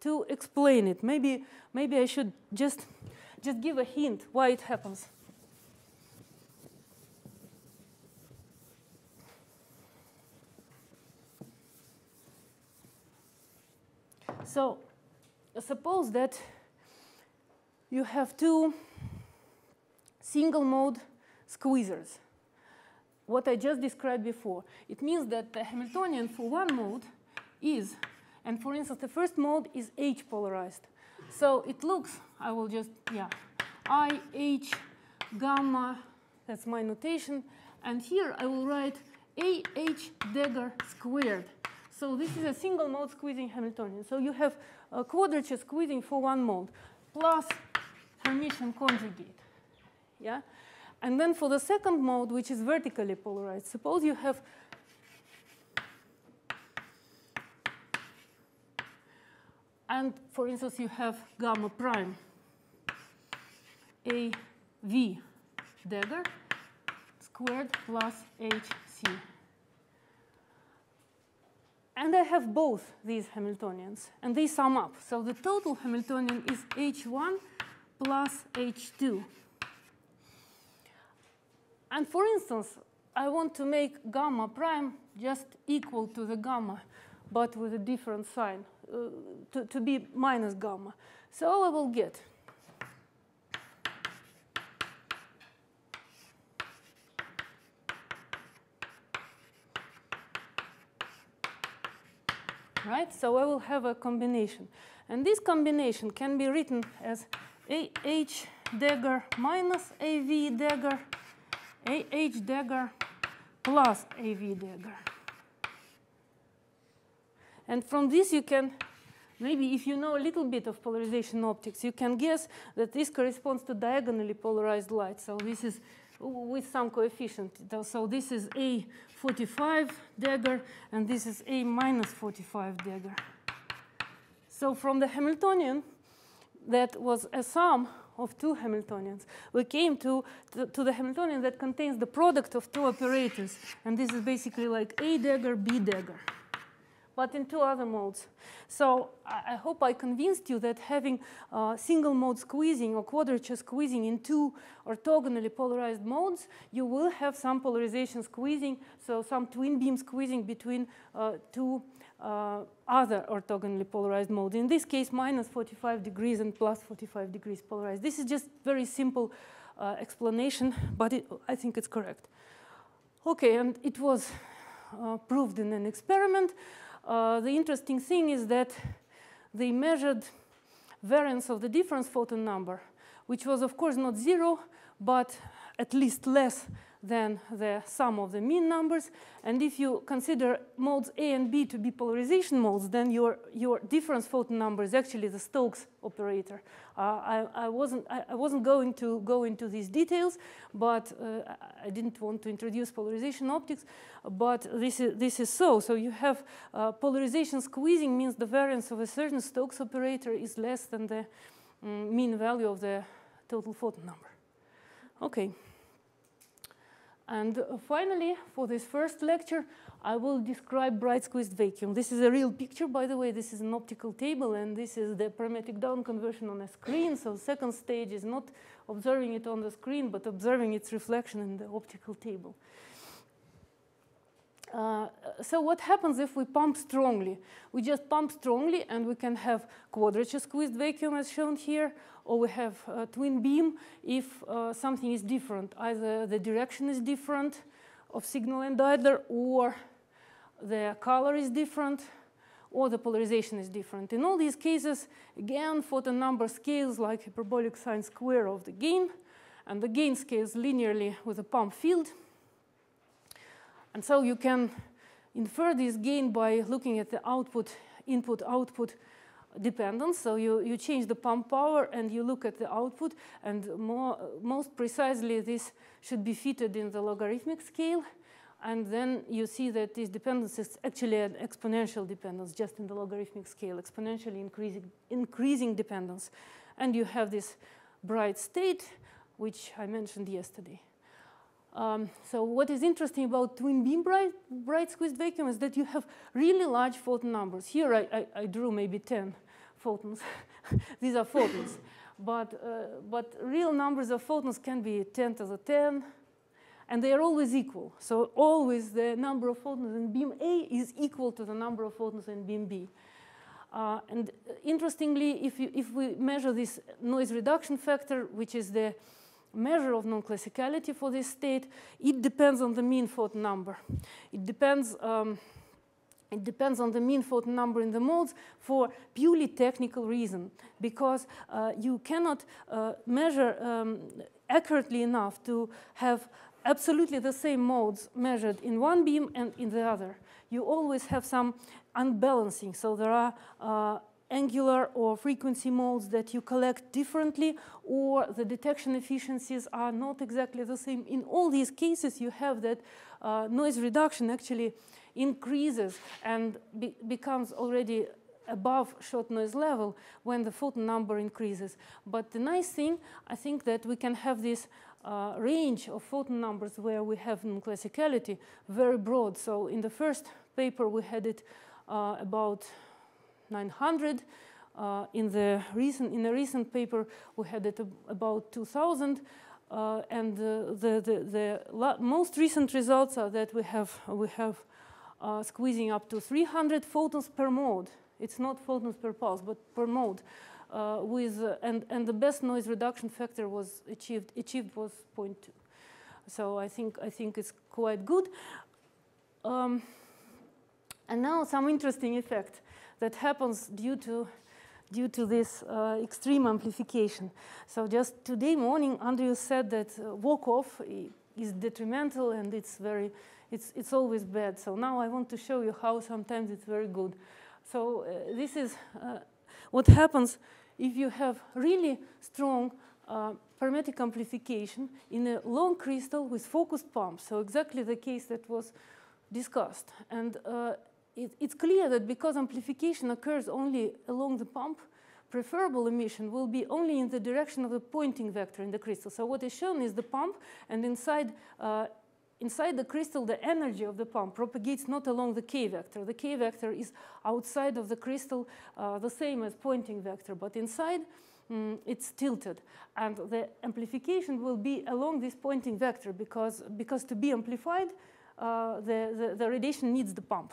to explain it? Maybe, maybe I should just, just give a hint why it happens. So suppose that you have two single mode squeezers. What I just described before. It means that the Hamiltonian for one mode is, and for instance, the first mode is H polarized. So it looks, I will just, yeah, I, H, gamma, that's my notation. And here I will write AH dagger squared. So this is a single mode squeezing Hamiltonian. So you have a quadrature squeezing for one mode plus Hermitian conjugate yeah? And then for the second mode, which is vertically polarized, suppose you have and for instance, you have gamma prime a v dagger squared plus hc. And I have both these Hamiltonians, and they sum up. So the total Hamiltonian is h1 plus h2. And for instance, I want to make gamma prime just equal to the gamma, but with a different sign, uh, to, to be minus gamma. So I will get right? So I will have a combination. And this combination can be written as AH dagger minus AV dagger AH dagger plus AV dagger. And from this you can, maybe if you know a little bit of polarization optics, you can guess that this corresponds to diagonally polarized light. So this is with some coefficient. So this is A45 dagger, and this is A minus 45 dagger. So from the Hamiltonian, that was a sum of two Hamiltonians. We came to, to, to, the Hamiltonian that contains the product of two operators. And this is basically like A dagger, B dagger, but in two other modes. So I, I hope I convinced you that having uh, single mode squeezing or quadrature squeezing in two orthogonally polarized modes, you will have some polarization squeezing, so some twin beam squeezing between uh, two other orthogonally polarized modes. In this case, minus 45 degrees and plus 45 degrees polarized. This is just very simple uh, explanation, but it, I think it's correct. Okay, and it was uh, proved in an experiment. Uh, the interesting thing is that they measured variance of the difference photon number, which was of course not zero, but at least less than the sum of the mean numbers. And if you consider modes A and B to be polarization modes, then your, your difference photon number is actually the Stokes operator. Uh, I, I, wasn't, I, I, wasn't going to go into these details, but uh, I didn't want to introduce polarization optics, but this is, this is so. So you have uh, polarization squeezing means the variance of a certain Stokes operator is less than the um, mean value of the total photon number. Okay. And uh, finally, for this first lecture, I will describe bright squeezed vacuum. This is a real picture, by the way. This is an optical table, and this is the parametric down conversion on a screen. So second stage is not observing it on the screen, but observing its reflection in the optical table. Uh, so what happens if we pump strongly? We just pump strongly and we can have quadrature squeezed vacuum as shown here, or we have a twin beam if uh, something is different. Either the direction is different of signal and idler, or the color is different, or the polarization is different. In all these cases, again, photon number scales like hyperbolic sine square of the gain, and the gain scales linearly with a pump field. And so you can infer this gain by looking at the output, input, output dependence. So you, you change the pump power and you look at the output. And more, most precisely, this should be fitted in the logarithmic scale. And then you see that this dependence is actually an exponential dependence, just in the logarithmic scale, exponentially increasing, increasing dependence. And you have this bright state, which I mentioned yesterday. Um, so what is interesting about twin beam bright, bright squeezed vacuum is that you have really large photon numbers. Here I, I, I drew maybe 10 photons. [LAUGHS] These are photons. but, uh, but real numbers of photons can be 10 to the 10, and they are always equal. So always the number of photons in beam A is equal to the number of photons in beam B. Uh, and interestingly, if, you, if we measure this noise reduction factor, which is the measure of non-classicality for this state, it depends on the mean photon number. It depends, um, it depends on the mean photon number in the modes for purely technical reason, because uh, you cannot uh, measure um, accurately enough to have absolutely the same modes measured in one beam and in the other. You always have some unbalancing, so there are uh, angular or frequency modes that you collect differently or the detection efficiencies are not exactly the same. In all these cases, you have that uh, noise reduction actually increases and be becomes already above shot noise level when the photon number increases. But the nice thing, I think that we can have this uh, range of photon numbers where we have non-classicality very broad. So in the first paper, we had it uh, about 900. Uh, in the recent in a recent paper, we had it about 2,000. Uh, and the, the, the, the most recent results are that we have, we have uh, squeezing up to 300 photons per mode. It's not photons per pulse, but per mode. Uh, with, uh, and, and the best noise reduction factor was achieved, achieved was 0.2. So I think, I think it's quite good. Um, and now some interesting effect that happens due to due to this uh, extreme amplification. So just today morning, Andrew said that uh, walk off is detrimental and it's very, it's, it's always bad. So now I want to show you how sometimes it's very good. So uh, this is uh, what happens if you have really strong uh, parametric amplification in a long crystal with focused pumps. So exactly the case that was discussed. And uh, it, it's clear that because amplification occurs only along the pump, preferable emission will be only in the direction of the Poynting vector in the crystal. So what is shown is the pump, and inside, uh, inside the crystal, the energy of the pump propagates not along the k vector. The k vector is outside of the crystal, uh, the same as Poynting vector, but inside, mm, it's tilted. And the amplification will be along this Poynting vector because, because to be amplified, uh, the, the, the radiation needs the pump.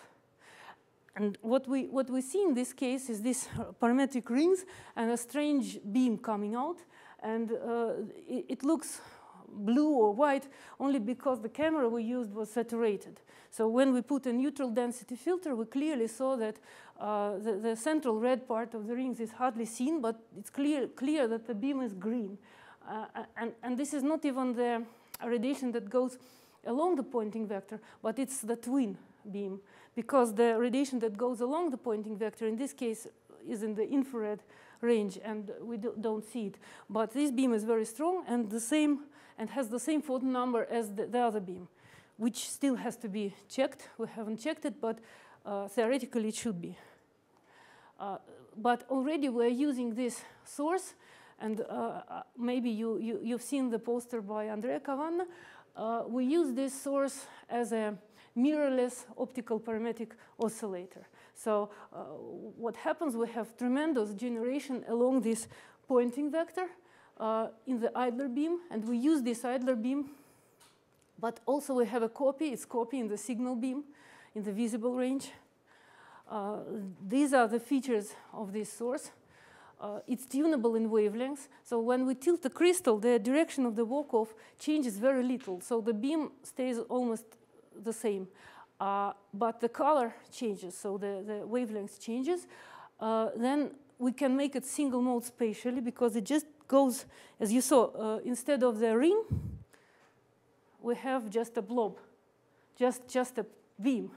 And what we, what we see in this case is these [LAUGHS] parametric rings and a strange beam coming out. And uh, it, it, looks blue or white only because the camera we used was saturated. So when we put a neutral density filter, we clearly saw that uh, the, the, central red part of the rings is hardly seen, but it's clear, clear that the beam is green. Uh, and, and this is not even the radiation that goes along the Poynting vector, but it's the twin beam because the radiation that goes along the Poynting vector in this case is in the infrared range and we do, not see it. But this beam is very strong and the same and has the same photon number as the, the other beam, which still has to be checked. We haven't checked it, but uh, theoretically it should be. Uh, but already we're using this source, and uh, uh maybe you, you, you've seen the poster by Andrea Cavanna, uh, we use this source as a mirrorless optical parametric oscillator. So uh, what happens, we have tremendous generation along this Poynting vector uh, in the idler beam, and we use this idler beam, but also we have a copy, it's copy in the signal beam in the visible range. Uh, these are the features of this source. Uh, it's tunable in wavelengths. So when we tilt the crystal, the direction of the walk-off changes very little. So the beam stays almost the same. Uh, but the color changes, so the, the wavelength changes. Uh, then we can make it single mode spatially because it just goes, as you saw, uh, instead of the ring, we have just a blob, just, just a beam.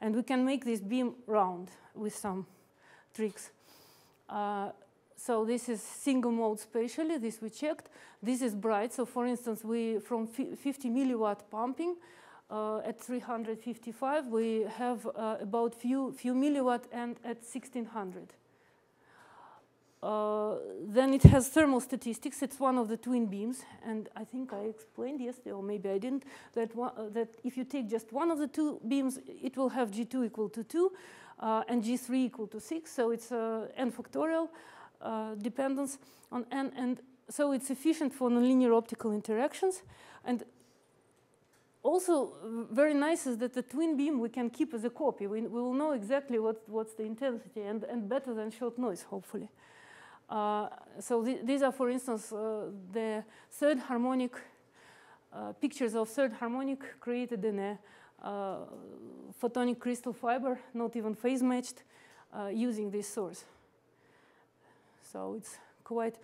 And we can make this beam round with some tricks. Uh, so this is single mode spatially, this we checked. This is bright, so for instance, we from 50 milliwatt pumping uh, at 355, we have uh, about few, few milliwatt and at 1600. Uh, then it has thermal statistics. It's one of the twin beams, and I think I explained yesterday, or maybe I didn't, that, one, uh, that if you take just one of the two beams, it will have G2 equal to 2 uh, and G3 equal to 6, so it's uh, n factorial dependence on n, and so it's efficient for nonlinear optical interactions. And also very nice is that the twin beam we can keep as a copy. We, we will know exactly what, what's the intensity and, and better than shot noise, hopefully. Uh, so th these are, for instance, uh, the third harmonic uh, pictures of third harmonic created in a uh, photonic crystal fiber, not even phase matched, uh, using this source. So it's quite,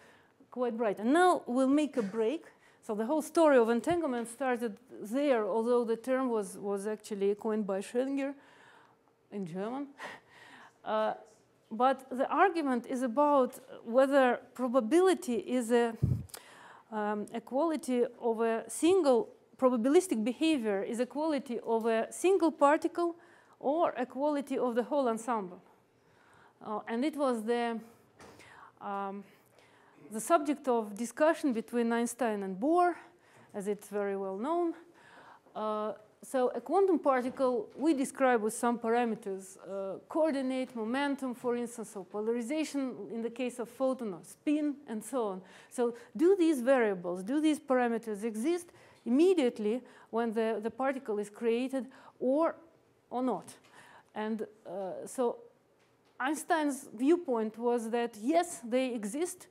quite bright. And now we'll make a break. So the whole story of entanglement started there, although the term was, was actually coined by Schrödinger in German. [LAUGHS] Uh, but the argument is about whether probability is a, um, a quality of a single probabilistic behavior is a quality of a single particle or a quality of the whole ensemble. Uh, and it was the um, the subject of discussion between Einstein and Bohr, as it's very well known. Uh, so a quantum particle we describe with some parameters, uh, coordinate, momentum, for instance, or polarization in the case of photon or spin, and so on. So do these variables, do these parameters exist immediately when the, the particle is created or, or not? And uh, so Einstein's viewpoint was that yes, they exist,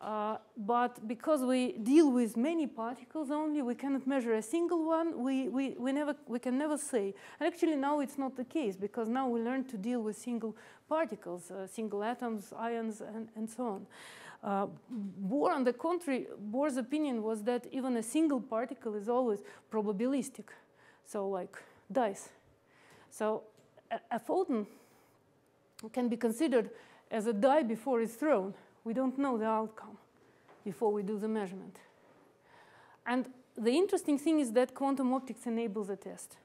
uh, but because we deal with many particles only, we cannot measure a single one. We, we, we, never, we can never say. And actually now it's not the case because now we learn to deal with single particles, uh, single atoms, ions, and, and so on. Uh, Bohr, on the contrary, Bohr's opinion was that even a single particle is always probabilistic, so like dice. So a, a photon can be considered as a die before it's thrown. We don't know the outcome before we do the measurement. And the interesting thing is that quantum optics enables the test.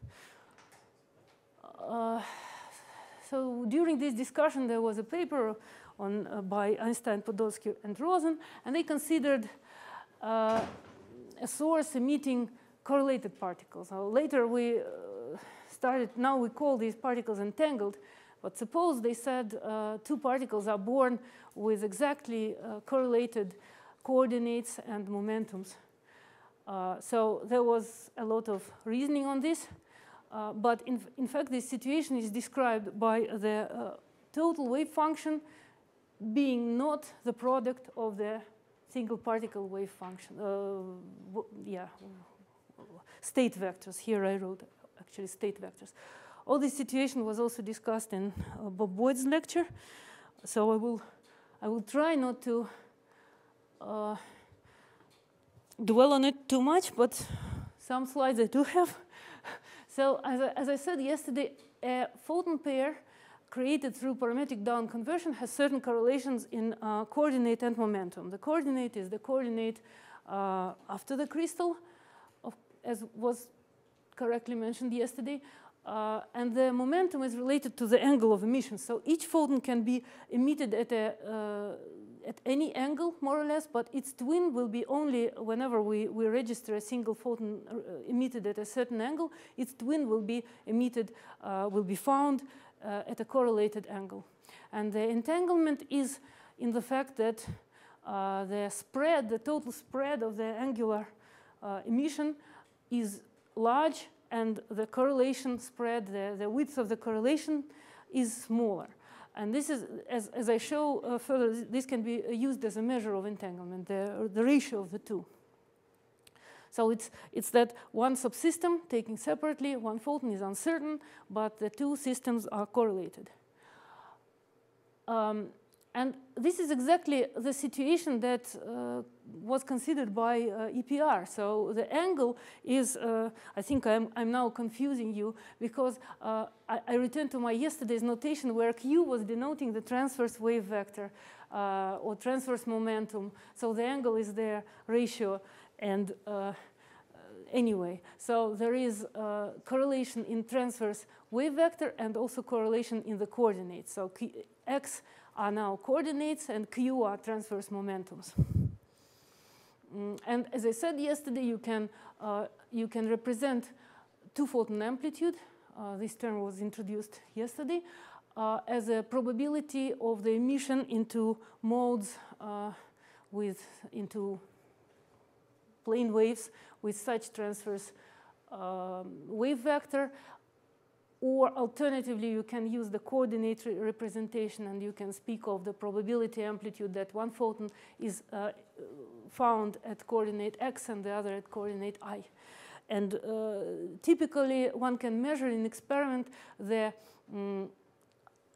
Uh, so during this discussion, there was a paper on, uh, by Einstein, Podolsky, and Rosen, and they considered uh, a source emitting correlated particles. Uh, later, we uh, started, now we call these particles entangled, but suppose they said uh, two particles are born with exactly uh, correlated coordinates and momentums. Uh, so there was a lot of reasoning on this. Uh, but in, in, fact, this situation is described by the uh, total wave function being not the product of the single particle wave function. Uh, yeah, state vectors. Here I wrote actually state vectors. All this situation was also discussed in uh, Bob Boyd's lecture. So I will, I will try not to uh, dwell on it too much, but some slides I do have. [LAUGHS] so as I, as I said yesterday, a photon pair created through parametric down conversion has certain correlations in uh, coordinate and momentum. The coordinate is the coordinate uh, after the crystal, of, as was correctly mentioned yesterday. Uh, and the momentum is related to the angle of emission. So each photon can be emitted at a, uh, at any angle, more or less, but its twin will be only whenever we, we register a single photon uh, emitted at a certain angle, its twin will be emitted, uh, will be found uh, at a correlated angle. And the entanglement is in the fact that uh, the spread, the total spread of the angular emission is large and the correlation spread, the, the width of the correlation is smaller. And this is, as, as I show uh, further, this can be used as a measure of entanglement, the, the ratio of the two. So it's, it's that one subsystem taken separately, one photon is uncertain, but the two systems are correlated. Um, and this is exactly the situation that uh, was considered by uh, EPR. So the angle is, uh, I think I'm, I'm, now confusing you because uh, I, I returned to my yesterday's notation where Q was denoting the transverse wave vector uh, or transverse momentum. So the angle is their ratio and uh, anyway. So there is correlation in transverse wave vector and also correlation in the coordinates. So x are now coordinates and q are transverse momentums. Mm, and as I said yesterday, you can, uh, you can represent two-photon amplitude. Uh, this term was introduced yesterday uh, as a probability of the emission into modes uh, with into plane waves with such transverse um, wave vector or alternatively, you can use the coordinate re representation and you can speak of the probability amplitude that one photon is uh, found at coordinate x and the other at coordinate i. And uh, typically, one can measure in experiment the um,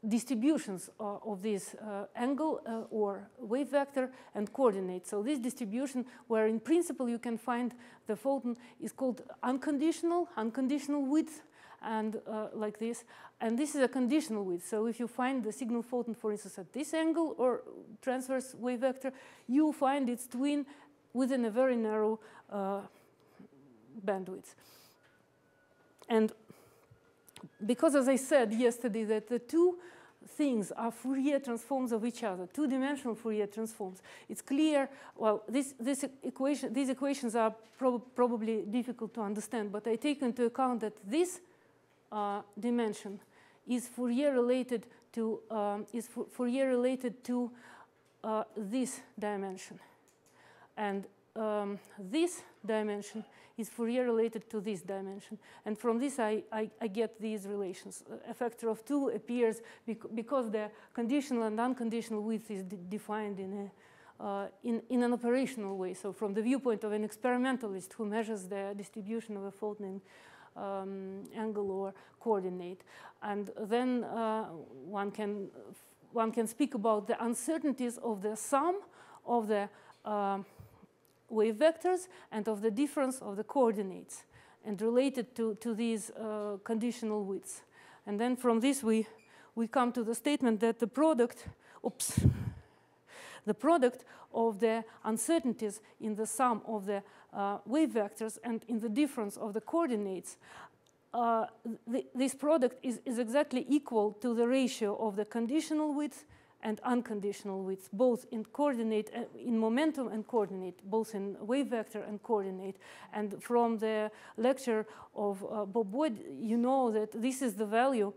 distributions uh, of this uh, angle uh, or wave vector and coordinate. So this distribution, where in principle you can find the photon, is called unconditional, unconditional width and uh, like this. And this is a conditional width. So if you find the signal photon, for instance, at this angle or transverse wave vector, you find its twin within a very narrow uh, bandwidth. And because, as I said yesterday, that the two things are Fourier transforms of each other, two-dimensional Fourier transforms. It's clear, well, this, this equation, these equations are prob probably difficult to understand, but I take into account that this dimension is Fourier related to um, is Fourier related to uh, this dimension, and um, this dimension is Fourier related to this dimension. And from this, I, I, I get these relations. A factor of two appears bec because the conditional and unconditional width is defined in a uh, in, in an operational way. So from the viewpoint of an experimentalist who measures the distribution of a photon in um, angle or coordinate. And then uh, one, can, one can speak about the uncertainties of the sum of the uh, wave vectors and of the difference of the coordinates and related to, to these uh, conditional widths. And then from this we, we come to the statement that the product, oops, the product of the uncertainties in the sum of the uh, wave vectors and in the difference of the coordinates, uh, th this product is, is exactly equal to the ratio of the conditional width and unconditional width, both in coordinate, uh, in momentum and coordinate, both in wave vector and coordinate. And from the lecture of uh, Bob Boyd, you know that this is the value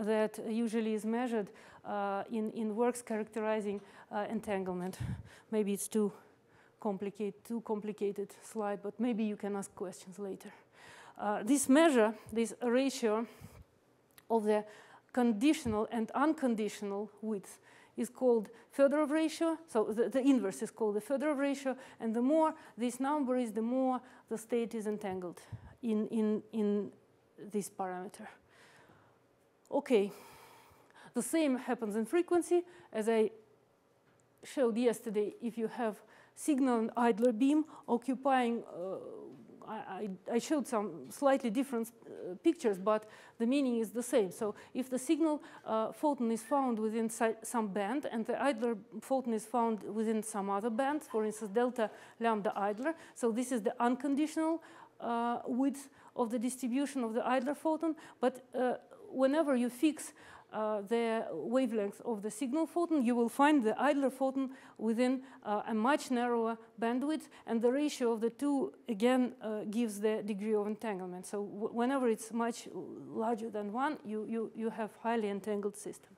that usually is measured uh, in, in works characterizing uh, entanglement. [LAUGHS] Maybe it's too complicated, too complicated slide, but maybe you can ask questions later. Uh, this measure, this ratio of the conditional and unconditional width is called Fedorov ratio. So the, the, inverse is called the Fedorov ratio. And the more this number is, the more the state is entangled in, in, in this parameter. Okay. The same happens in frequency. As I showed yesterday, if you have signal and idler beam occupying, uh, I, I, showed some slightly different uh, pictures, but the meaning is the same. So if the signal uh, photon is found within some band and the idler photon is found within some other band, for instance, delta lambda idler, so this is the unconditional uh, width of the distribution of the idler photon, but uh, whenever you fix uh, the wavelength of the signal photon, you will find the idler photon within uh, a much narrower bandwidth, and the ratio of the two, again, uh, gives the degree of entanglement. So whenever it's much larger than one, you, you, you have highly entangled system.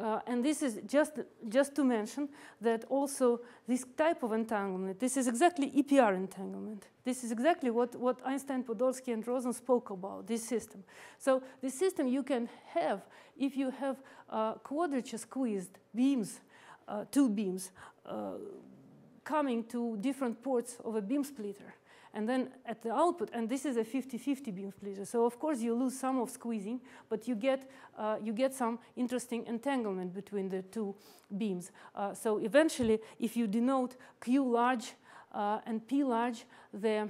Uh, and this is just, just to mention that also this type of entanglement, this is exactly EPR entanglement. This is exactly what, what Einstein, Podolsky, and Rosen spoke about, this system. So this system you can have if you have uh, quadrature squeezed beams, uh, two beams, uh, coming to different ports of a beam splitter. And then at the output, and this is a 50-50 beam splitter, so of course you lose some of squeezing, but you get, uh, you get some interesting entanglement between the two beams. Uh, so eventually, if you denote Q large uh, and P large, the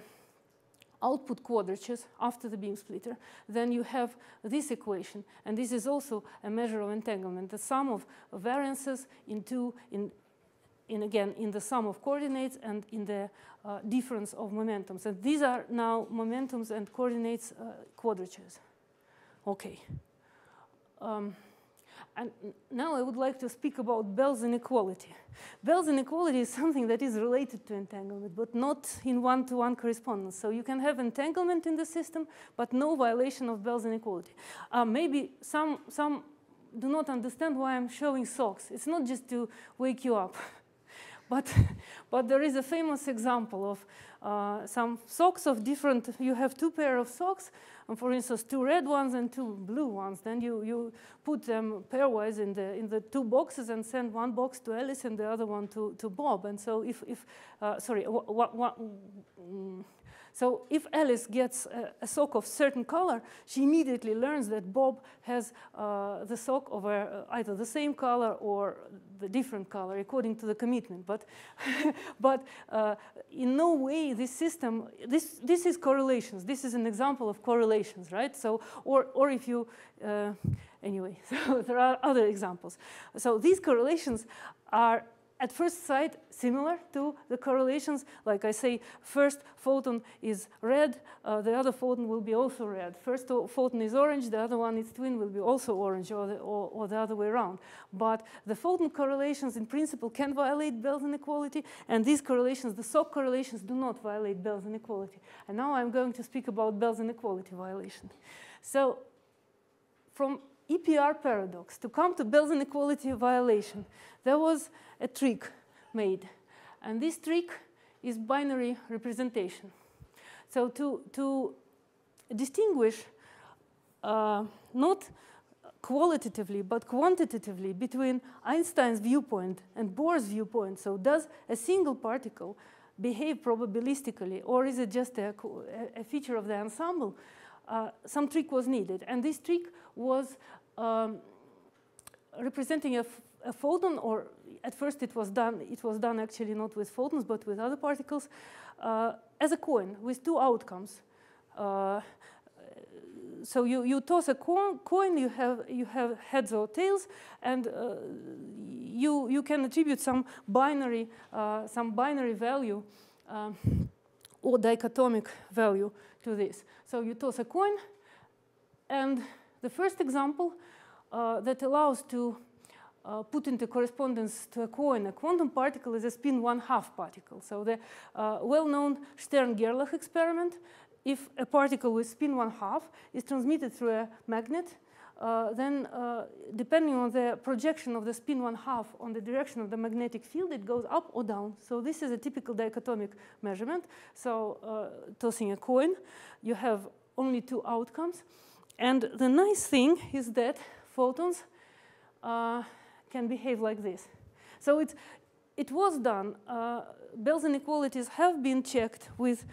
output quadratures after the beam splitter, then you have this equation. And this is also a measure of entanglement, the sum of variances in two, in in again in the sum of coordinates and in the uh, difference of momentums. And these are now momentums and coordinates uh, quadratures. Okay. Um, and now I would like to speak about Bell's inequality. Bell's inequality is something that is related to entanglement, but not in one-to-one -one correspondence. So you can have entanglement in the system, but no violation of Bell's inequality. Uh, maybe some, some do not understand why I'm showing socks. It's not just to wake you up. But, [LAUGHS] but there is a famous example of uh, some socks of different, you have two pair of socks, and for instance, two red ones and two blue ones. Then you, you put them pairwise in the, in the two boxes and send one box to Alice and the other one to, to Bob. And so if, if uh, sorry, what, what, mm, so if Alice gets a, a, sock of certain color, she immediately learns that Bob has uh, the sock of uh, either the same color or the different color according to the commitment. But, [LAUGHS] but uh, in no way this system, this, this is correlations. This is an example of correlations, right? So, or, or if you, uh, anyway, [LAUGHS] so there are other examples. So these correlations are at first sight similar to the correlations. Like I say, first photon is red, uh, the other photon will be also red. First photon is orange, the other one, its twin, will be also orange, or the, or, or the other way around. But the photon correlations, in principle, can violate Bell's inequality, and these correlations, the sock correlations, do not violate Bell's inequality. And now I'm going to speak about Bell's inequality violation. So from EPR paradox, to come to Bell's inequality violation, there was a trick made. And this trick is binary representation. So to, to distinguish uh, not qualitatively but quantitatively between Einstein's viewpoint and Bohr's viewpoint, so does a single particle behave probabilistically or is it just a, a feature of the ensemble, uh, some trick was needed. And this trick was um, representing a, photon, or at first it was done, it was done actually not with photons, but with other particles, uh, as a coin with two outcomes. Uh, so you, you toss a coin, you have, you have heads or tails, and uh, you, you can attribute some binary, uh, some binary value um, or dichotomic value to this. So you toss a coin, and the first example uh, that allows to uh, put into correspondence to a coin a quantum particle is a spin one-half particle. So the uh, well-known Stern-Gerlach experiment, if a particle with spin one-half is transmitted through a magnet, uh, then uh, depending on the projection of the spin one-half on the direction of the magnetic field, it goes up or down. So this is a typical dichotomic measurement. So uh, tossing a coin, you have only two outcomes. And the nice thing is that photons uh, can behave like this. So it, it was done. Uh, Bell's inequalities have been checked with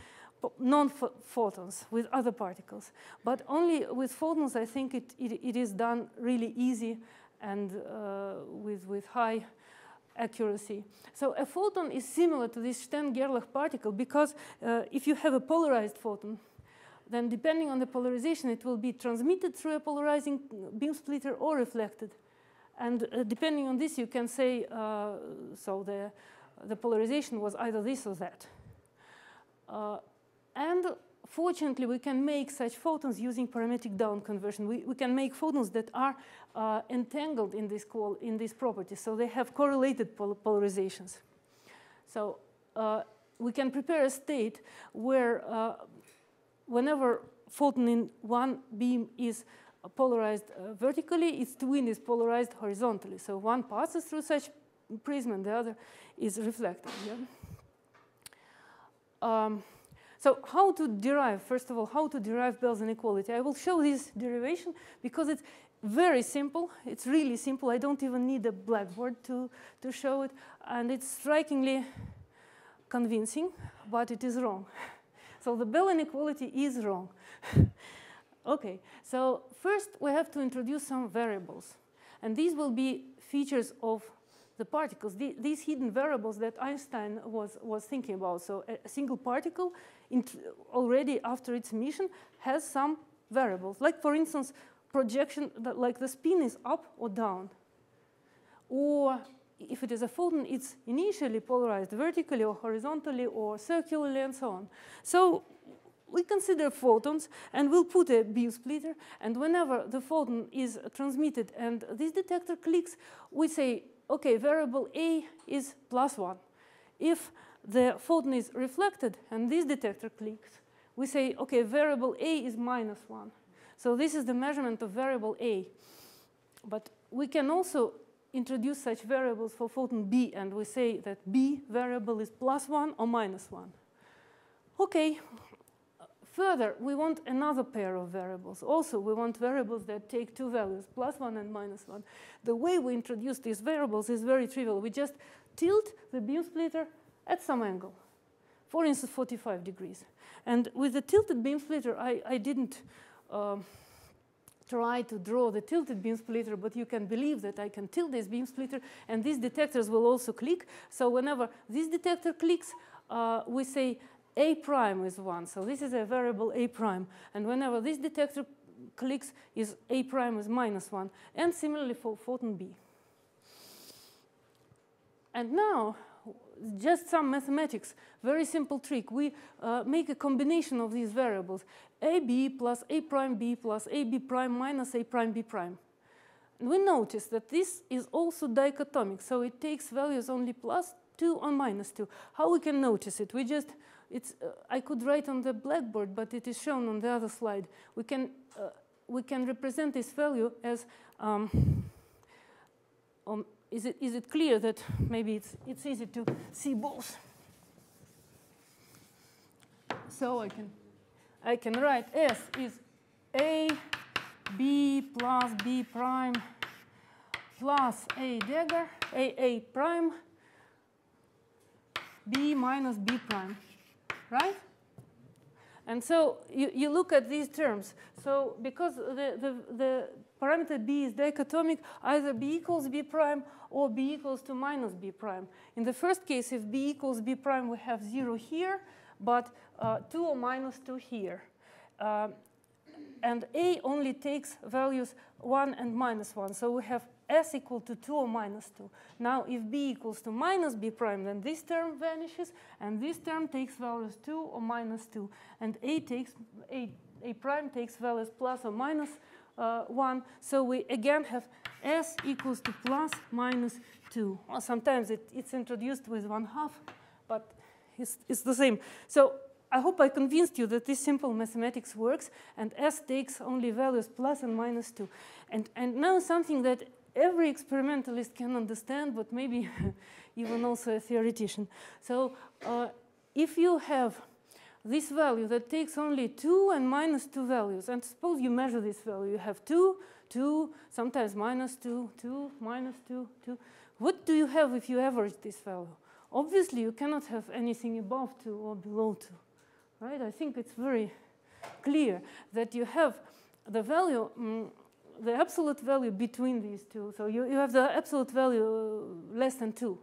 non-photons, with other particles. But only with photons, I think it, it, it is done really easy and uh, with, with high accuracy. So a photon is similar to this Stern-Gerlach particle because uh, if you have a polarized photon, then depending on the polarization, it will be transmitted through a polarizing beam splitter or reflected. And uh, depending on this, you can say, uh, so the, the polarization was either this or that. Uh, and fortunately, we can make such photons using parametric down conversion. We, we can make photons that are uh, entangled in this, in this property, so they have correlated pol polarizations. So uh, we can prepare a state where uh, whenever photon in one beam is polarized uh, vertically, its twin is polarized horizontally. So one passes through such prism and the other is reflected. Yeah? Um, so how to derive, first of all, how to derive Bell's inequality? I will show this derivation because it's very simple. It's really simple. I don't even need a blackboard to, to show it. And it's strikingly convincing, but it is wrong. [LAUGHS] So the Bell inequality is wrong. [LAUGHS] okay, so first we have to introduce some variables. And these will be features of the particles, the, these hidden variables that Einstein was, was thinking about. So a, a single particle already after its emission has some variables. Like for instance, projection, that like the spin is up or down. Or if it is a photon, it's initially polarized vertically or horizontally or circularly and so on. So we consider photons and we'll put a beam splitter and whenever the photon is transmitted and this detector clicks, we say okay, variable A is plus one. If the photon is reflected and this detector clicks, we say, okay, variable A is minus one. So this is the measurement of variable A. But we can also introduce such variables for photon B, and we say that B variable is plus one or minus one. Okay, Further, we want another pair of variables. Also, we want variables that take two values, plus one and minus one. The way we introduce these variables is very trivial. We just tilt the beam splitter at some angle, for instance, 45 degrees. And with the tilted beam splitter, I, I didn't um, try to draw the tilted beam splitter, but you can believe that I can tilt this beam splitter, and these detectors will also click. So whenever this detector clicks, uh, we say a prime is 1. So this is a variable A prime. And whenever this detector clicks, is A prime is minus 1. And similarly for photon B. And now, just some mathematics, very simple trick. We uh, make a combination of these variables, AB plus A prime B plus AB prime minus A prime B prime. We notice that this is also dichotomic, so it takes values only plus 2 or minus 2. How we can notice it? We just it's, uh, I could write on the blackboard, but it is shown on the other slide. We can, uh, we can represent this value as, um, um, is, it, is it clear that maybe it's, it's easy to see both? So I can, I can write S is A, B plus B prime plus A dagger, A, A prime, B minus B prime right? And so you, you look at these terms. So because the, the, the parameter b is dichotomic, either b equals b prime or b equals to minus b prime. In the first case, if b equals b prime, we have 0 here, but 2 or minus 2 here. Uh, and a only takes values 1 and minus 1. So we have s equal to 2 or minus 2. Now, if b equals to minus b prime, then this term vanishes, and this term takes values 2 or minus 2. And a takes a, a prime takes values plus or minus, uh, 1. So we again have s equals to plus minus 2. Or sometimes it, it's introduced with 1 half, but it's, it's the same. So I hope I convinced you that this simple mathematics works, and S takes only values plus and minus 2. And, and now something that every experimentalist can understand, but maybe [LAUGHS] even also a theoretician. So uh, if you have this value that takes only 2 and minus 2 values, and suppose you measure this value, you have 2, 2, sometimes minus 2, 2, minus 2, 2. What do you have if you average this value? Obviously, you cannot have anything above 2 or below 2, right? I think it's very clear that you have the value um, the absolute value between these two. So you, you have the absolute value less than 2,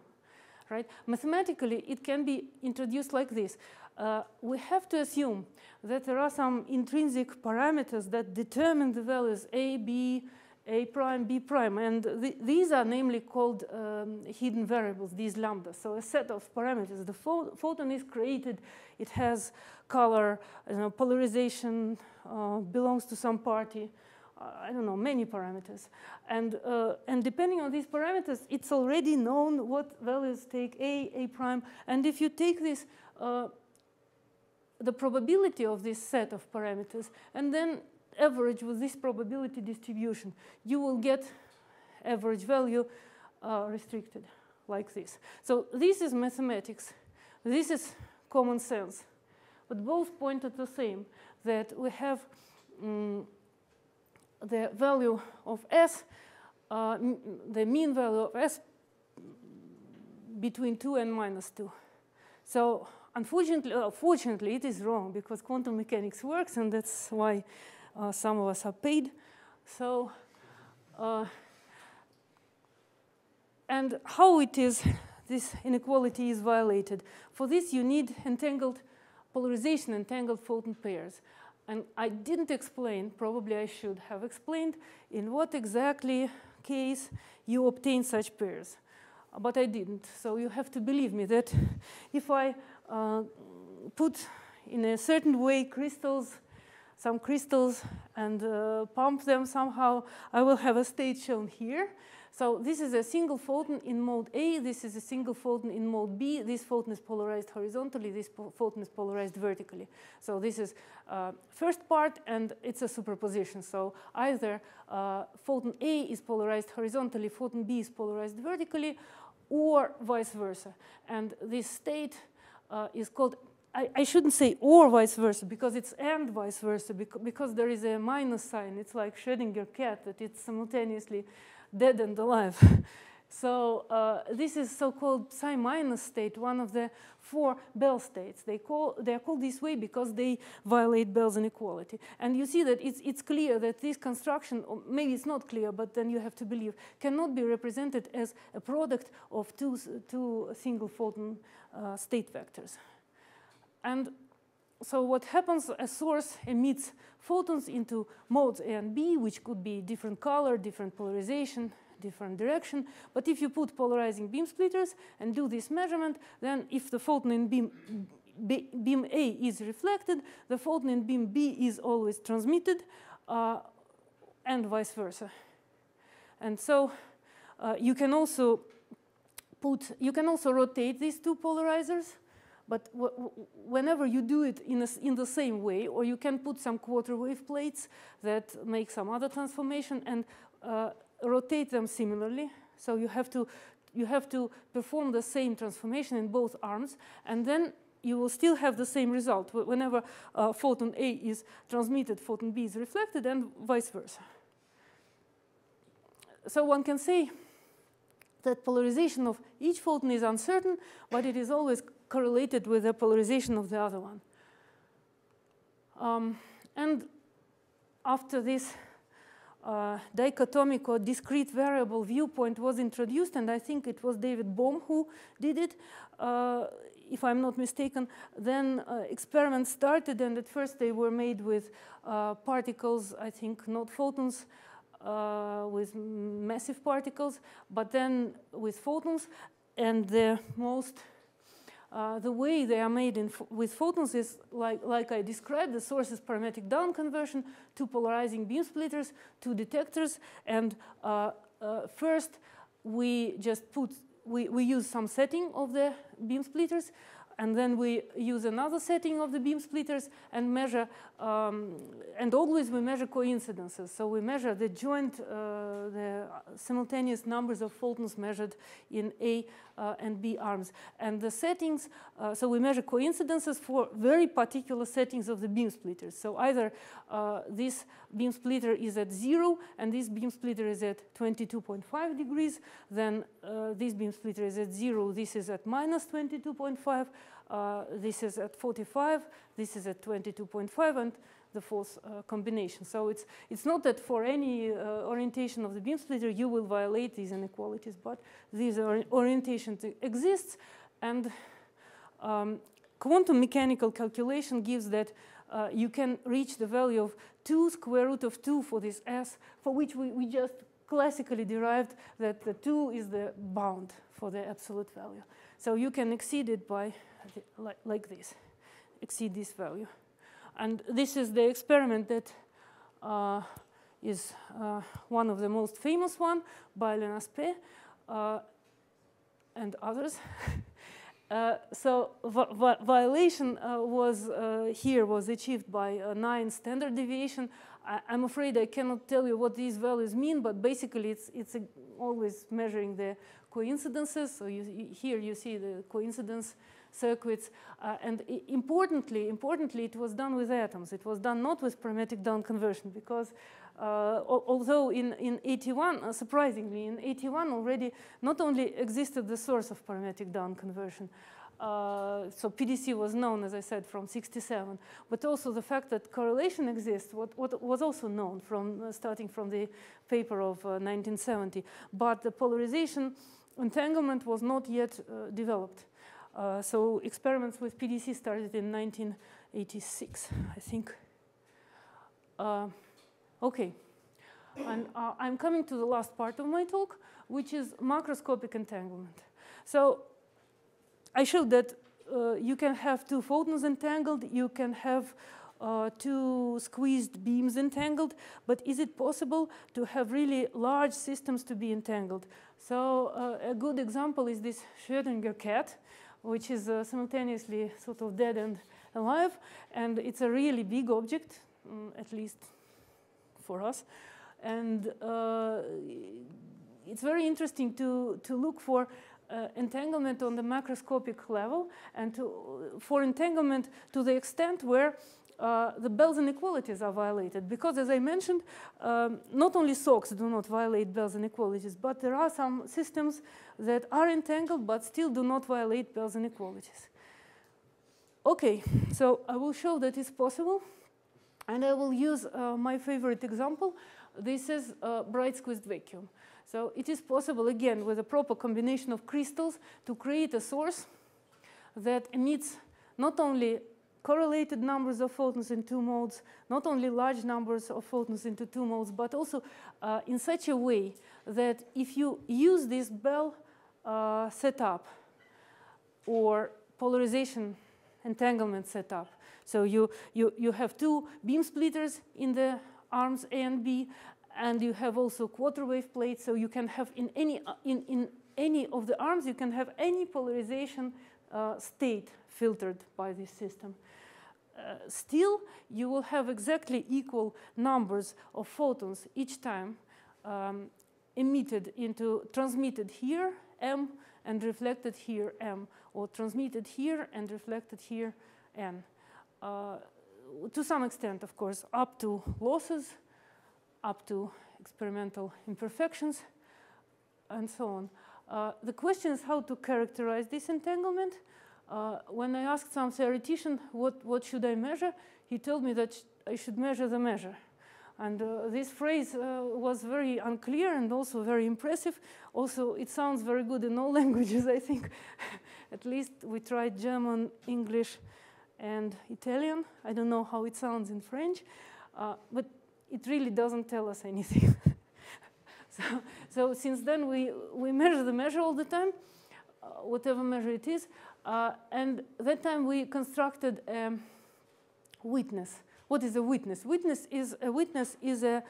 right? Mathematically, it can be introduced like this. Uh, we have to assume that there are some intrinsic parameters that determine the values A, B, A prime, B prime. And th these are namely called um, hidden variables, these lambdas. So a set of parameters. The pho photon is created. It has color, you know, polarization, uh, belongs to some party. Uh, I don't know, many parameters. And, uh, and depending on these parameters, it's already known what values take A, A prime. And if you take this, uh, the probability of this set of parameters, and then average with this probability distribution, you will get average value uh, restricted like this. So this is mathematics. This is common sense. But both point at the same, that we have um, the value of S, uh, the mean value of S between 2 and minus 2. So unfortunately, uh, fortunately, it is wrong because quantum mechanics works, and that's why some of us are paid. So, uh, and how it is, this inequality is violated. For this, you need entangled polarization, entangled photon pairs. And I didn't explain, probably I should have explained, in what exactly case you obtain such pairs. But I didn't. So you have to believe me that if I uh, put in a certain way crystals some crystals and uh, pump them somehow, I will have a state shown here. So this is a single photon in mode A, this is a single photon in mode B, this photon is polarized horizontally, this photon is polarized vertically. So this is uh, first part and it's a superposition. So either uh, photon A is polarized horizontally, photon B is polarized vertically, or vice versa. And this state uh, is called I, shouldn't say or vice versa because it's and vice versa because, there is a minus sign. It's like Schrodinger cat that it's simultaneously dead and alive. [LAUGHS] so uh, this is so-called psi minus state, one of the four Bell states. They, call, they are called this way because they violate Bell's inequality. And you see that it's, it's clear that this construction, maybe it's not clear, but then you have to believe, cannot be represented as a product of two, two single photon uh, state vectors. And so what happens, a source emits photons into modes A and B, which could be different color, different polarization, different direction. But if you put polarizing beam splitters and do this measurement, then if the photon in beam, beam A is reflected, the photon in beam B is always transmitted, uh, and vice versa. And so uh, you can also put, you can also rotate these two polarizers but whenever you do it in, a, in the same way, or you can put some quarter wave plates that make some other transformation and uh, rotate them similarly. So you have to you have to perform the same transformation in both arms, and then you will still have the same result. Whenever uh, photon A is transmitted, photon B is reflected, and vice versa. So one can say that polarization of each photon is uncertain, but it is always correlated with the polarization of the other one. Um, and after this uh, dichotomic or discrete variable viewpoint was introduced, and I think it was David Bohm who did it, uh, if I'm not mistaken, then uh, experiments started, and at first they were made with uh, particles, I think not photons, uh, with massive particles, but then with photons, and the most uh, the way they are made with photons is like, like I described, the source is parametric down conversion, to polarizing beam splitters, to detectors, and uh, uh, first we just put, we, we use some setting of the beam splitters, and then we use another setting of the beam splitters and measure, um, and always we measure coincidences. So we measure the joint, uh, the simultaneous numbers of photons measured in A and B arms. And the settings, uh, so we measure coincidences for very particular settings of the beam splitters. So either uh, this beam splitter is at zero and this beam splitter is at 22.5 degrees, then uh, this beam splitter is at zero, this is at minus 22.5, uh, this is at 45, this is at 22.5, and the false uh, combination. So it's, it's not that for any uh, orientation of the beam splitter you will violate these inequalities, but these or orientation exists. And um, quantum mechanical calculation gives that uh, you can reach the value of 2 square root of 2 for this s, for which we, we just classically derived that the 2 is the bound for the absolute value. So you can exceed it by, like, like this, exceed this value. And this is the experiment that uh, is uh, one of the most famous one by Alain Aspect uh, and others. [LAUGHS] Uh, so vi violation uh, was uh, here was achieved by nine standard deviation. I am afraid I cannot tell you what these values mean, but basically it's it's always measuring the coincidences. So you, here you see the coincidence circuits. Uh, and importantly, importantly, it was done with atoms. It was done not with parametric down conversion because uh, although in, in 81, uh, surprisingly, in 81 already not only existed the source of parametric down conversion, uh, so PDC was known, as I said, from 67, but also the fact that correlation exists what, what was also known from uh, starting from the paper of 1970. Uh, but the polarization entanglement was not yet uh, developed. Uh, so experiments with PDC started in 1986, I think. Uh, okay, and uh, I'm coming to the last part of my talk, which is macroscopic entanglement. So I showed that uh, you can have two photons entangled, you can have uh, two squeezed beams entangled, but is it possible to have really large systems to be entangled? So uh, a good example is this Schrödinger cat which is uh, simultaneously sort of dead and alive. And it's a really big object, um, at least for us. And uh, it's very interesting to, to look for uh, entanglement on the macroscopic level and to, for entanglement to the extent where uh, the Bell's inequalities are violated. Because as I mentioned, um, not only socks do not violate Bell's inequalities, but there are some systems that are entangled but still do not violate Bell's inequalities. Okay, so I will show that it's possible. And I will use uh, my favorite example. This is a bright squeezed vacuum. So it is possible, again, with a proper combination of crystals to create a source that emits not only correlated numbers of photons in two modes, not only large numbers of photons into two modes, but also uh, in such a way that if you use this Bell uh, setup or polarization entanglement setup, so you, you, you have two beam splitters in the arms A and B, and you have also quarter wave plates, so you can have in any, in, in any of the arms, you can have any polarization uh, state filtered by this system. Uh, still, you will have exactly equal numbers of photons each time um, emitted into, transmitted here, M, and reflected here, M, or transmitted here and reflected here, N. Uh, to some extent, of course, up to losses, up to experimental imperfections, and so on. Uh, the question is how to characterize this entanglement. Uh, when I asked some theoretician what, what should I measure, he told me that I should measure the measure. And uh, this phrase uh, was very unclear and also very impressive. Also, it sounds very good in all [LAUGHS] languages, I think. [LAUGHS] At least we tried German, English, and Italian. I don't know how it sounds in French, uh, but it really doesn't tell us anything. [LAUGHS] so, so, since then, we, we measure the measure all the time, whatever measure it is. Uh, and that time we constructed a witness. What is a witness? Witness is a witness is a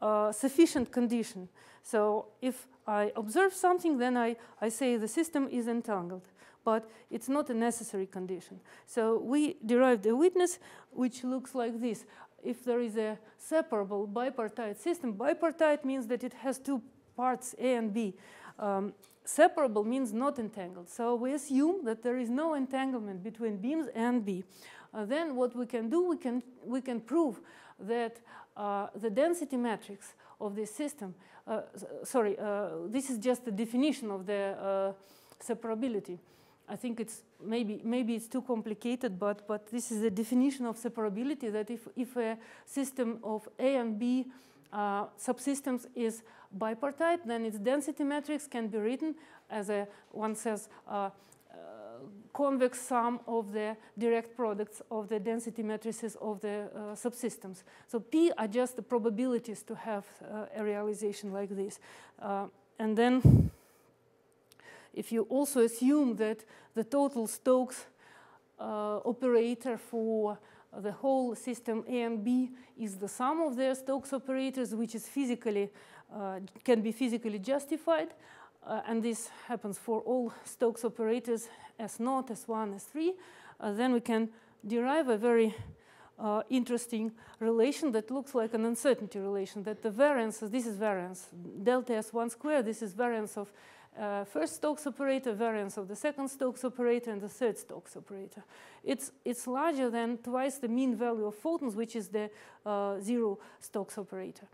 uh, sufficient condition. So if I observe something, then I, I say the system is entangled. But it's not a necessary condition. So we derived a witness which looks like this. If there is a separable bipartite system, bipartite means that it has two parts, A and B. Um, separable means not entangled. So we assume that there is no entanglement between beams and B. Uh, then what we can do, we can, we can prove that uh, the density matrix of this system, uh, sorry, uh, this is just the definition of the uh, separability. I think it's maybe maybe it's too complicated, but but this is the definition of separability. That if if a system of A and B uh, subsystems is bipartite, then its density matrix can be written as a, one says, uh, uh, convex sum of the direct products of the density matrices of the uh, subsystems. So P are just the probabilities to have uh, a realization like this. Uh, and then if you also assume that the total Stokes uh, operator for the whole system A and B is the sum of their Stokes operators, which is physically, can be physically justified. Uh, and this happens for all Stokes operators S0, S1, S3. then we can derive a very uh, interesting relation that looks like an uncertainty relation, that the variance, this is variance, delta S1 squared, this is variance of uh, first Stokes operator, variance of the second Stokes operator, and the third Stokes operator. It's, it's larger than twice the mean value of photons, which is the uh, zero Stokes operator.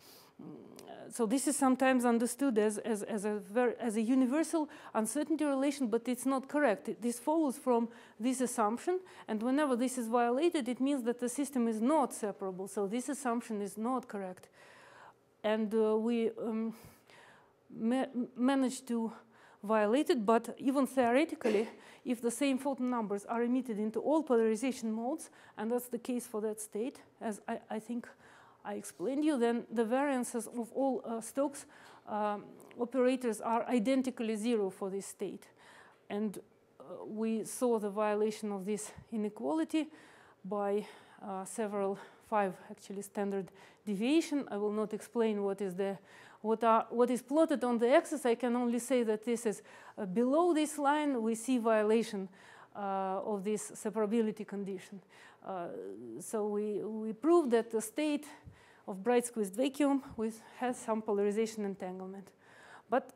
So this is sometimes understood as, as, as, a very, as a universal uncertainty relation, but it's not correct. It, this follows from this assumption, and whenever this is violated, it means that the system is not separable. So this assumption is not correct. And uh, we um, ma managed to violate it, but even theoretically, if the same photon numbers are emitted into all polarization modes, and that's the case for that state, as I, I think I explained you, then the variances of all uh, Stokes um, operators are identically zero for this state. And uh, we saw the violation of this inequality by uh, several, five actually standard deviation. I will not explain what is the what, are, what is plotted on the axis, I can only say that this is uh, below this line, we see violation uh, of this separability condition. Uh, so we, we prove that the state of bright squeezed vacuum with, has some polarization entanglement. But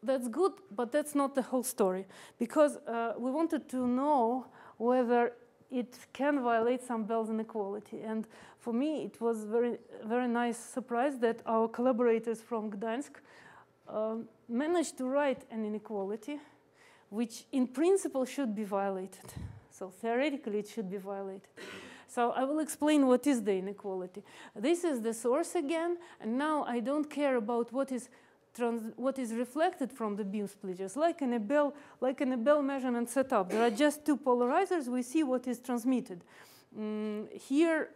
that's good, but that's not the whole story. Because uh, we wanted to know whether it can violate some Bell's inequality. And for me, it was very, very nice surprise that our collaborators from Gdansk uh, managed to write an inequality, which in principle should be violated. So theoretically, it should be violated. So I will explain what is the inequality. This is the source again, and now I don't care about what is what is reflected from the beam splitters, like in a Bell, like in a Bell measurement setup. There are just two polarizers. We see what is transmitted. Mm, here,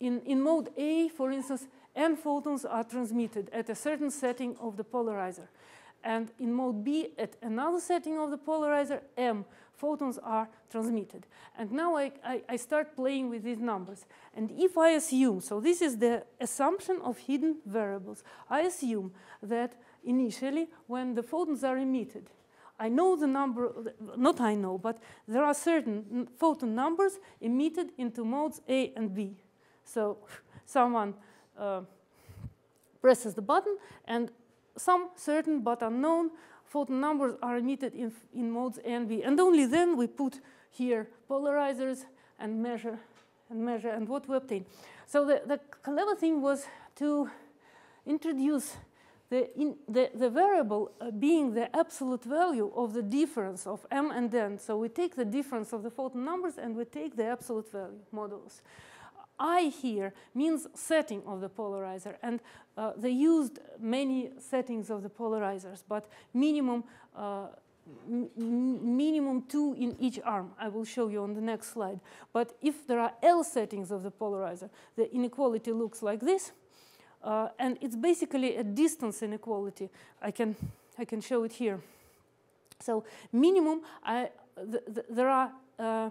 in, in mode A, for instance, n photons are transmitted at a certain setting of the polarizer. And in mode B, at another setting of the polarizer, m photons are transmitted. And now I, I, I, start playing with these numbers. And if I assume, so this is the assumption of hidden variables, I assume that initially when the photons are emitted, I know the number, not I know, but there are certain photon numbers emitted into modes A and B. So someone uh, presses the button and some certain but unknown photon numbers are emitted in, in modes A and B. And only then we put here polarizers and measure and measure and what we obtain. So the, the clever thing was to introduce the, in, the, the variable uh, being the absolute value of the difference of m and n. So we take the difference of the photon numbers and we take the absolute value modulus. I here means setting of the polarizer, and uh, they used many settings of the polarizers, but minimum uh, minimum two in each arm. I will show you on the next slide. But if there are L settings of the polarizer, the inequality looks like this. Uh, and it's basically a distance inequality. I can, I can show it here. So minimum, I, th th there are uh,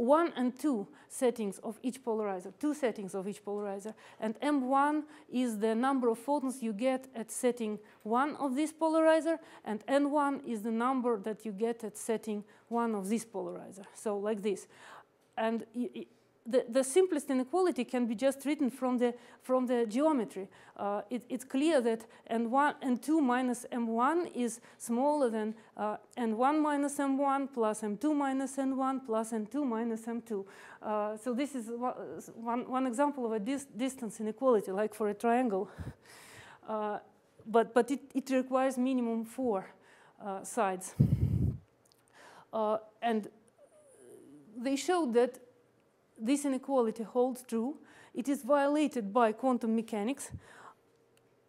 one and two settings of each polarizer, two settings of each polarizer. And M1 is the number of photons you get at setting one of this polarizer, and N1 is the number that you get at setting one of this polarizer. So like this. And the, the simplest inequality can be just written from the, from the geometry. Uh, it, it's clear that n1, n2 minus m1 is smaller than uh, n1 minus m1 plus m2 minus n1 plus n2 minus m2. Uh, so this is one, one example of a dis distance inequality, like for a triangle. Uh, but but it, it requires minimum four uh, sides. Uh, and they showed that this inequality holds true. It is violated by quantum mechanics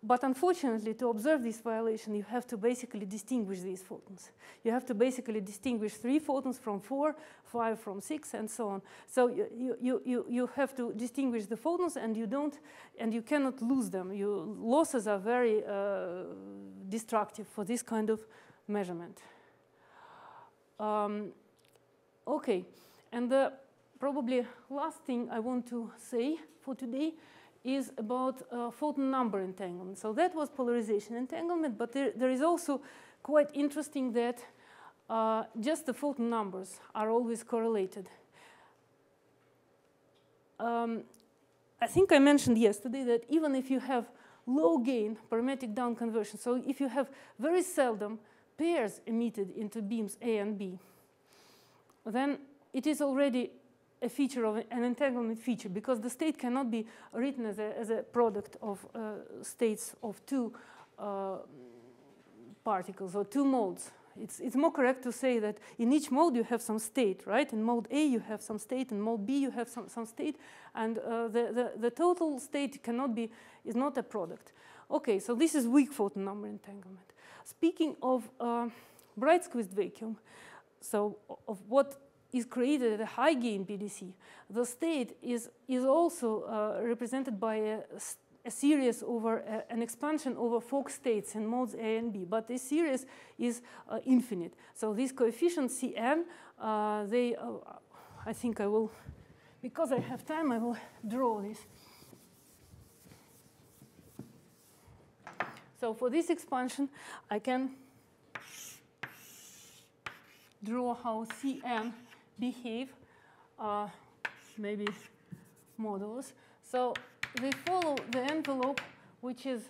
but unfortunately, to observe this violation, you have to basically distinguish these photons. You have to basically distinguish three photons from four, five from six, and so on. So you, you, you, you have to distinguish the photons, and you don't, and you cannot lose them. You, losses are very uh, destructive for this kind of measurement. Um, okay, and the probably last thing I want to say for today is about uh, photon number entanglement. So that was polarization entanglement, but there, there is also quite interesting that uh, just the photon numbers are always correlated. Um, I think I mentioned yesterday that even if you have low gain parametric down conversion, so if you have very seldom pairs emitted into beams A and B, then it is already a feature of an entanglement feature because the state cannot be written as a, as a product of uh, states of two uh, particles or two modes. It's, it's more correct to say that in each mode you have some state, right? In mode A you have some state, in mode B you have some, some state, and uh, the, the, the total state cannot be, is not a product. Okay, so this is weak photon number entanglement. Speaking of uh, bright squeezed vacuum, so of what is created at a high gain PDC, the state is, is also uh, represented by a, a series over a, an expansion over Fock states in modes A and B, but this series is uh, infinite. So these coefficients Cn, uh, they, uh, I think I will, because I have time, I will draw this. So for this expansion, I can draw how Cn behave, uh, maybe modulus. So they follow the envelope, which is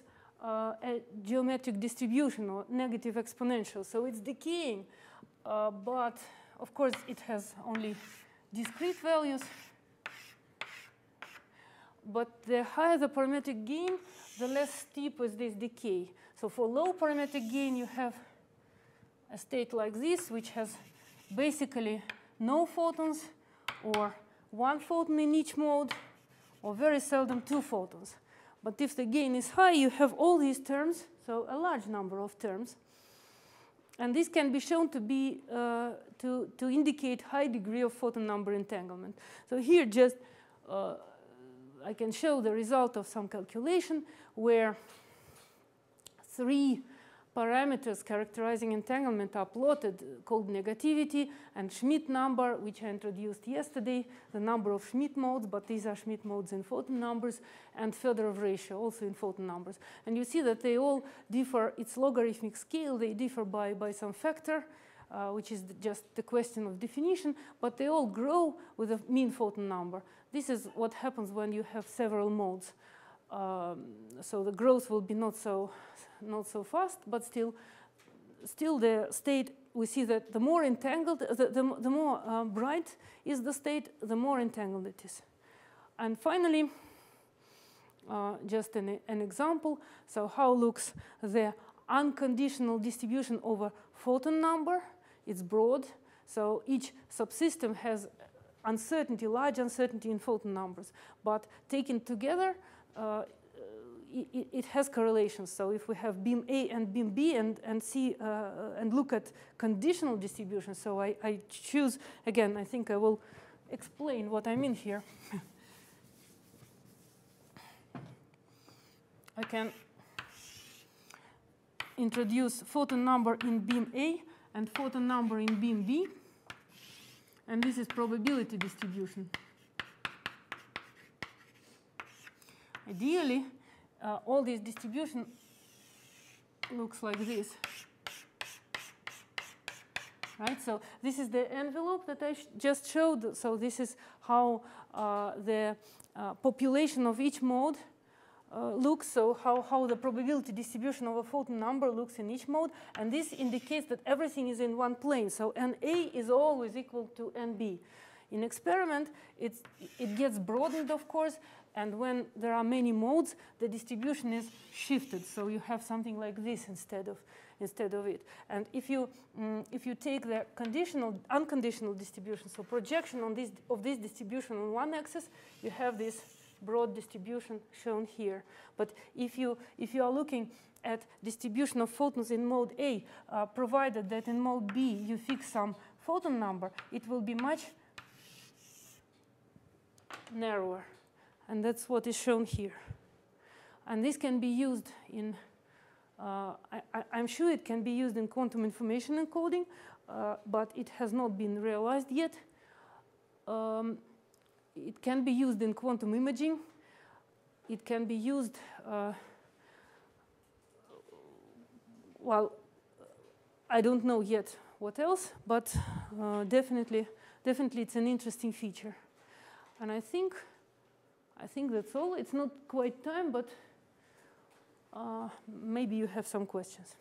uh, a geometric distribution or negative exponential. So it's decaying, uh, but of course it has only discrete values. But the higher the parametric gain, the less steep is this decay. So for low parametric gain, you have a state like this, which has basically no photons or one photon in each mode or very seldom two photons. But if the gain is high, you have all these terms, so a large number of terms. And this can be shown to be uh, to, to indicate high degree of photon number entanglement. So here just uh, I can show the result of some calculation where three parameters characterizing entanglement are plotted called negativity and Schmidt number, which I introduced yesterday, the number of Schmidt modes, but these are Schmidt modes in photon numbers, and Fedorov of ratio also in photon numbers. And you see that they all differ, it's logarithmic scale, they differ by, by some factor, uh, which is just the question of definition, but they all grow with a mean photon number. This is what happens when you have several modes. Um, so the growth will be not so not so fast, but still, still the state, we see that the more entangled, the, the, the more uh, bright is the state, the more entangled it is. And finally, uh, just an, an example. So how looks the unconditional distribution over photon number? It's broad. So each subsystem has uncertainty, large uncertainty in photon numbers. But taken together, Uh, uh, it, it, has correlations. So if we have beam A and beam B and, and see uh, uh, and look at conditional distribution, so I, I choose, again, I think I will explain what I mean here. [LAUGHS] I can introduce photon number in beam A and photon number in beam B. And this is probability distribution. Ideally, uh, all this distribution looks like this. Right, so this is the envelope that I sh just showed. So this is how uh, the uh, population of each mode uh, looks, so how, how the probability distribution of a photon number looks in each mode. And this indicates that everything is in one plane. So NA is always equal to NB. In experiment, it gets broadened, of course, and when there are many modes, the distribution is shifted. So you have something like this instead of, instead of it. And if you, um, if you take the conditional, unconditional distribution, so projection on this, of this distribution on one axis, you have this broad distribution shown here. But if you, if you are looking at distribution of photons in mode A, uh, provided that in mode B you fix some photon number, it will be much narrower. And that's what is shown here. And this can be used in, uh, I, am sure it can be used in quantum information encoding, uh, but it has not been realized yet. Um, it can be used in quantum imaging. It can be used, uh, well, I don't know yet what else, but uh, definitely, definitely it's an interesting feature. And I think, I think that's all. It's not quite time, but uh, maybe you have some questions.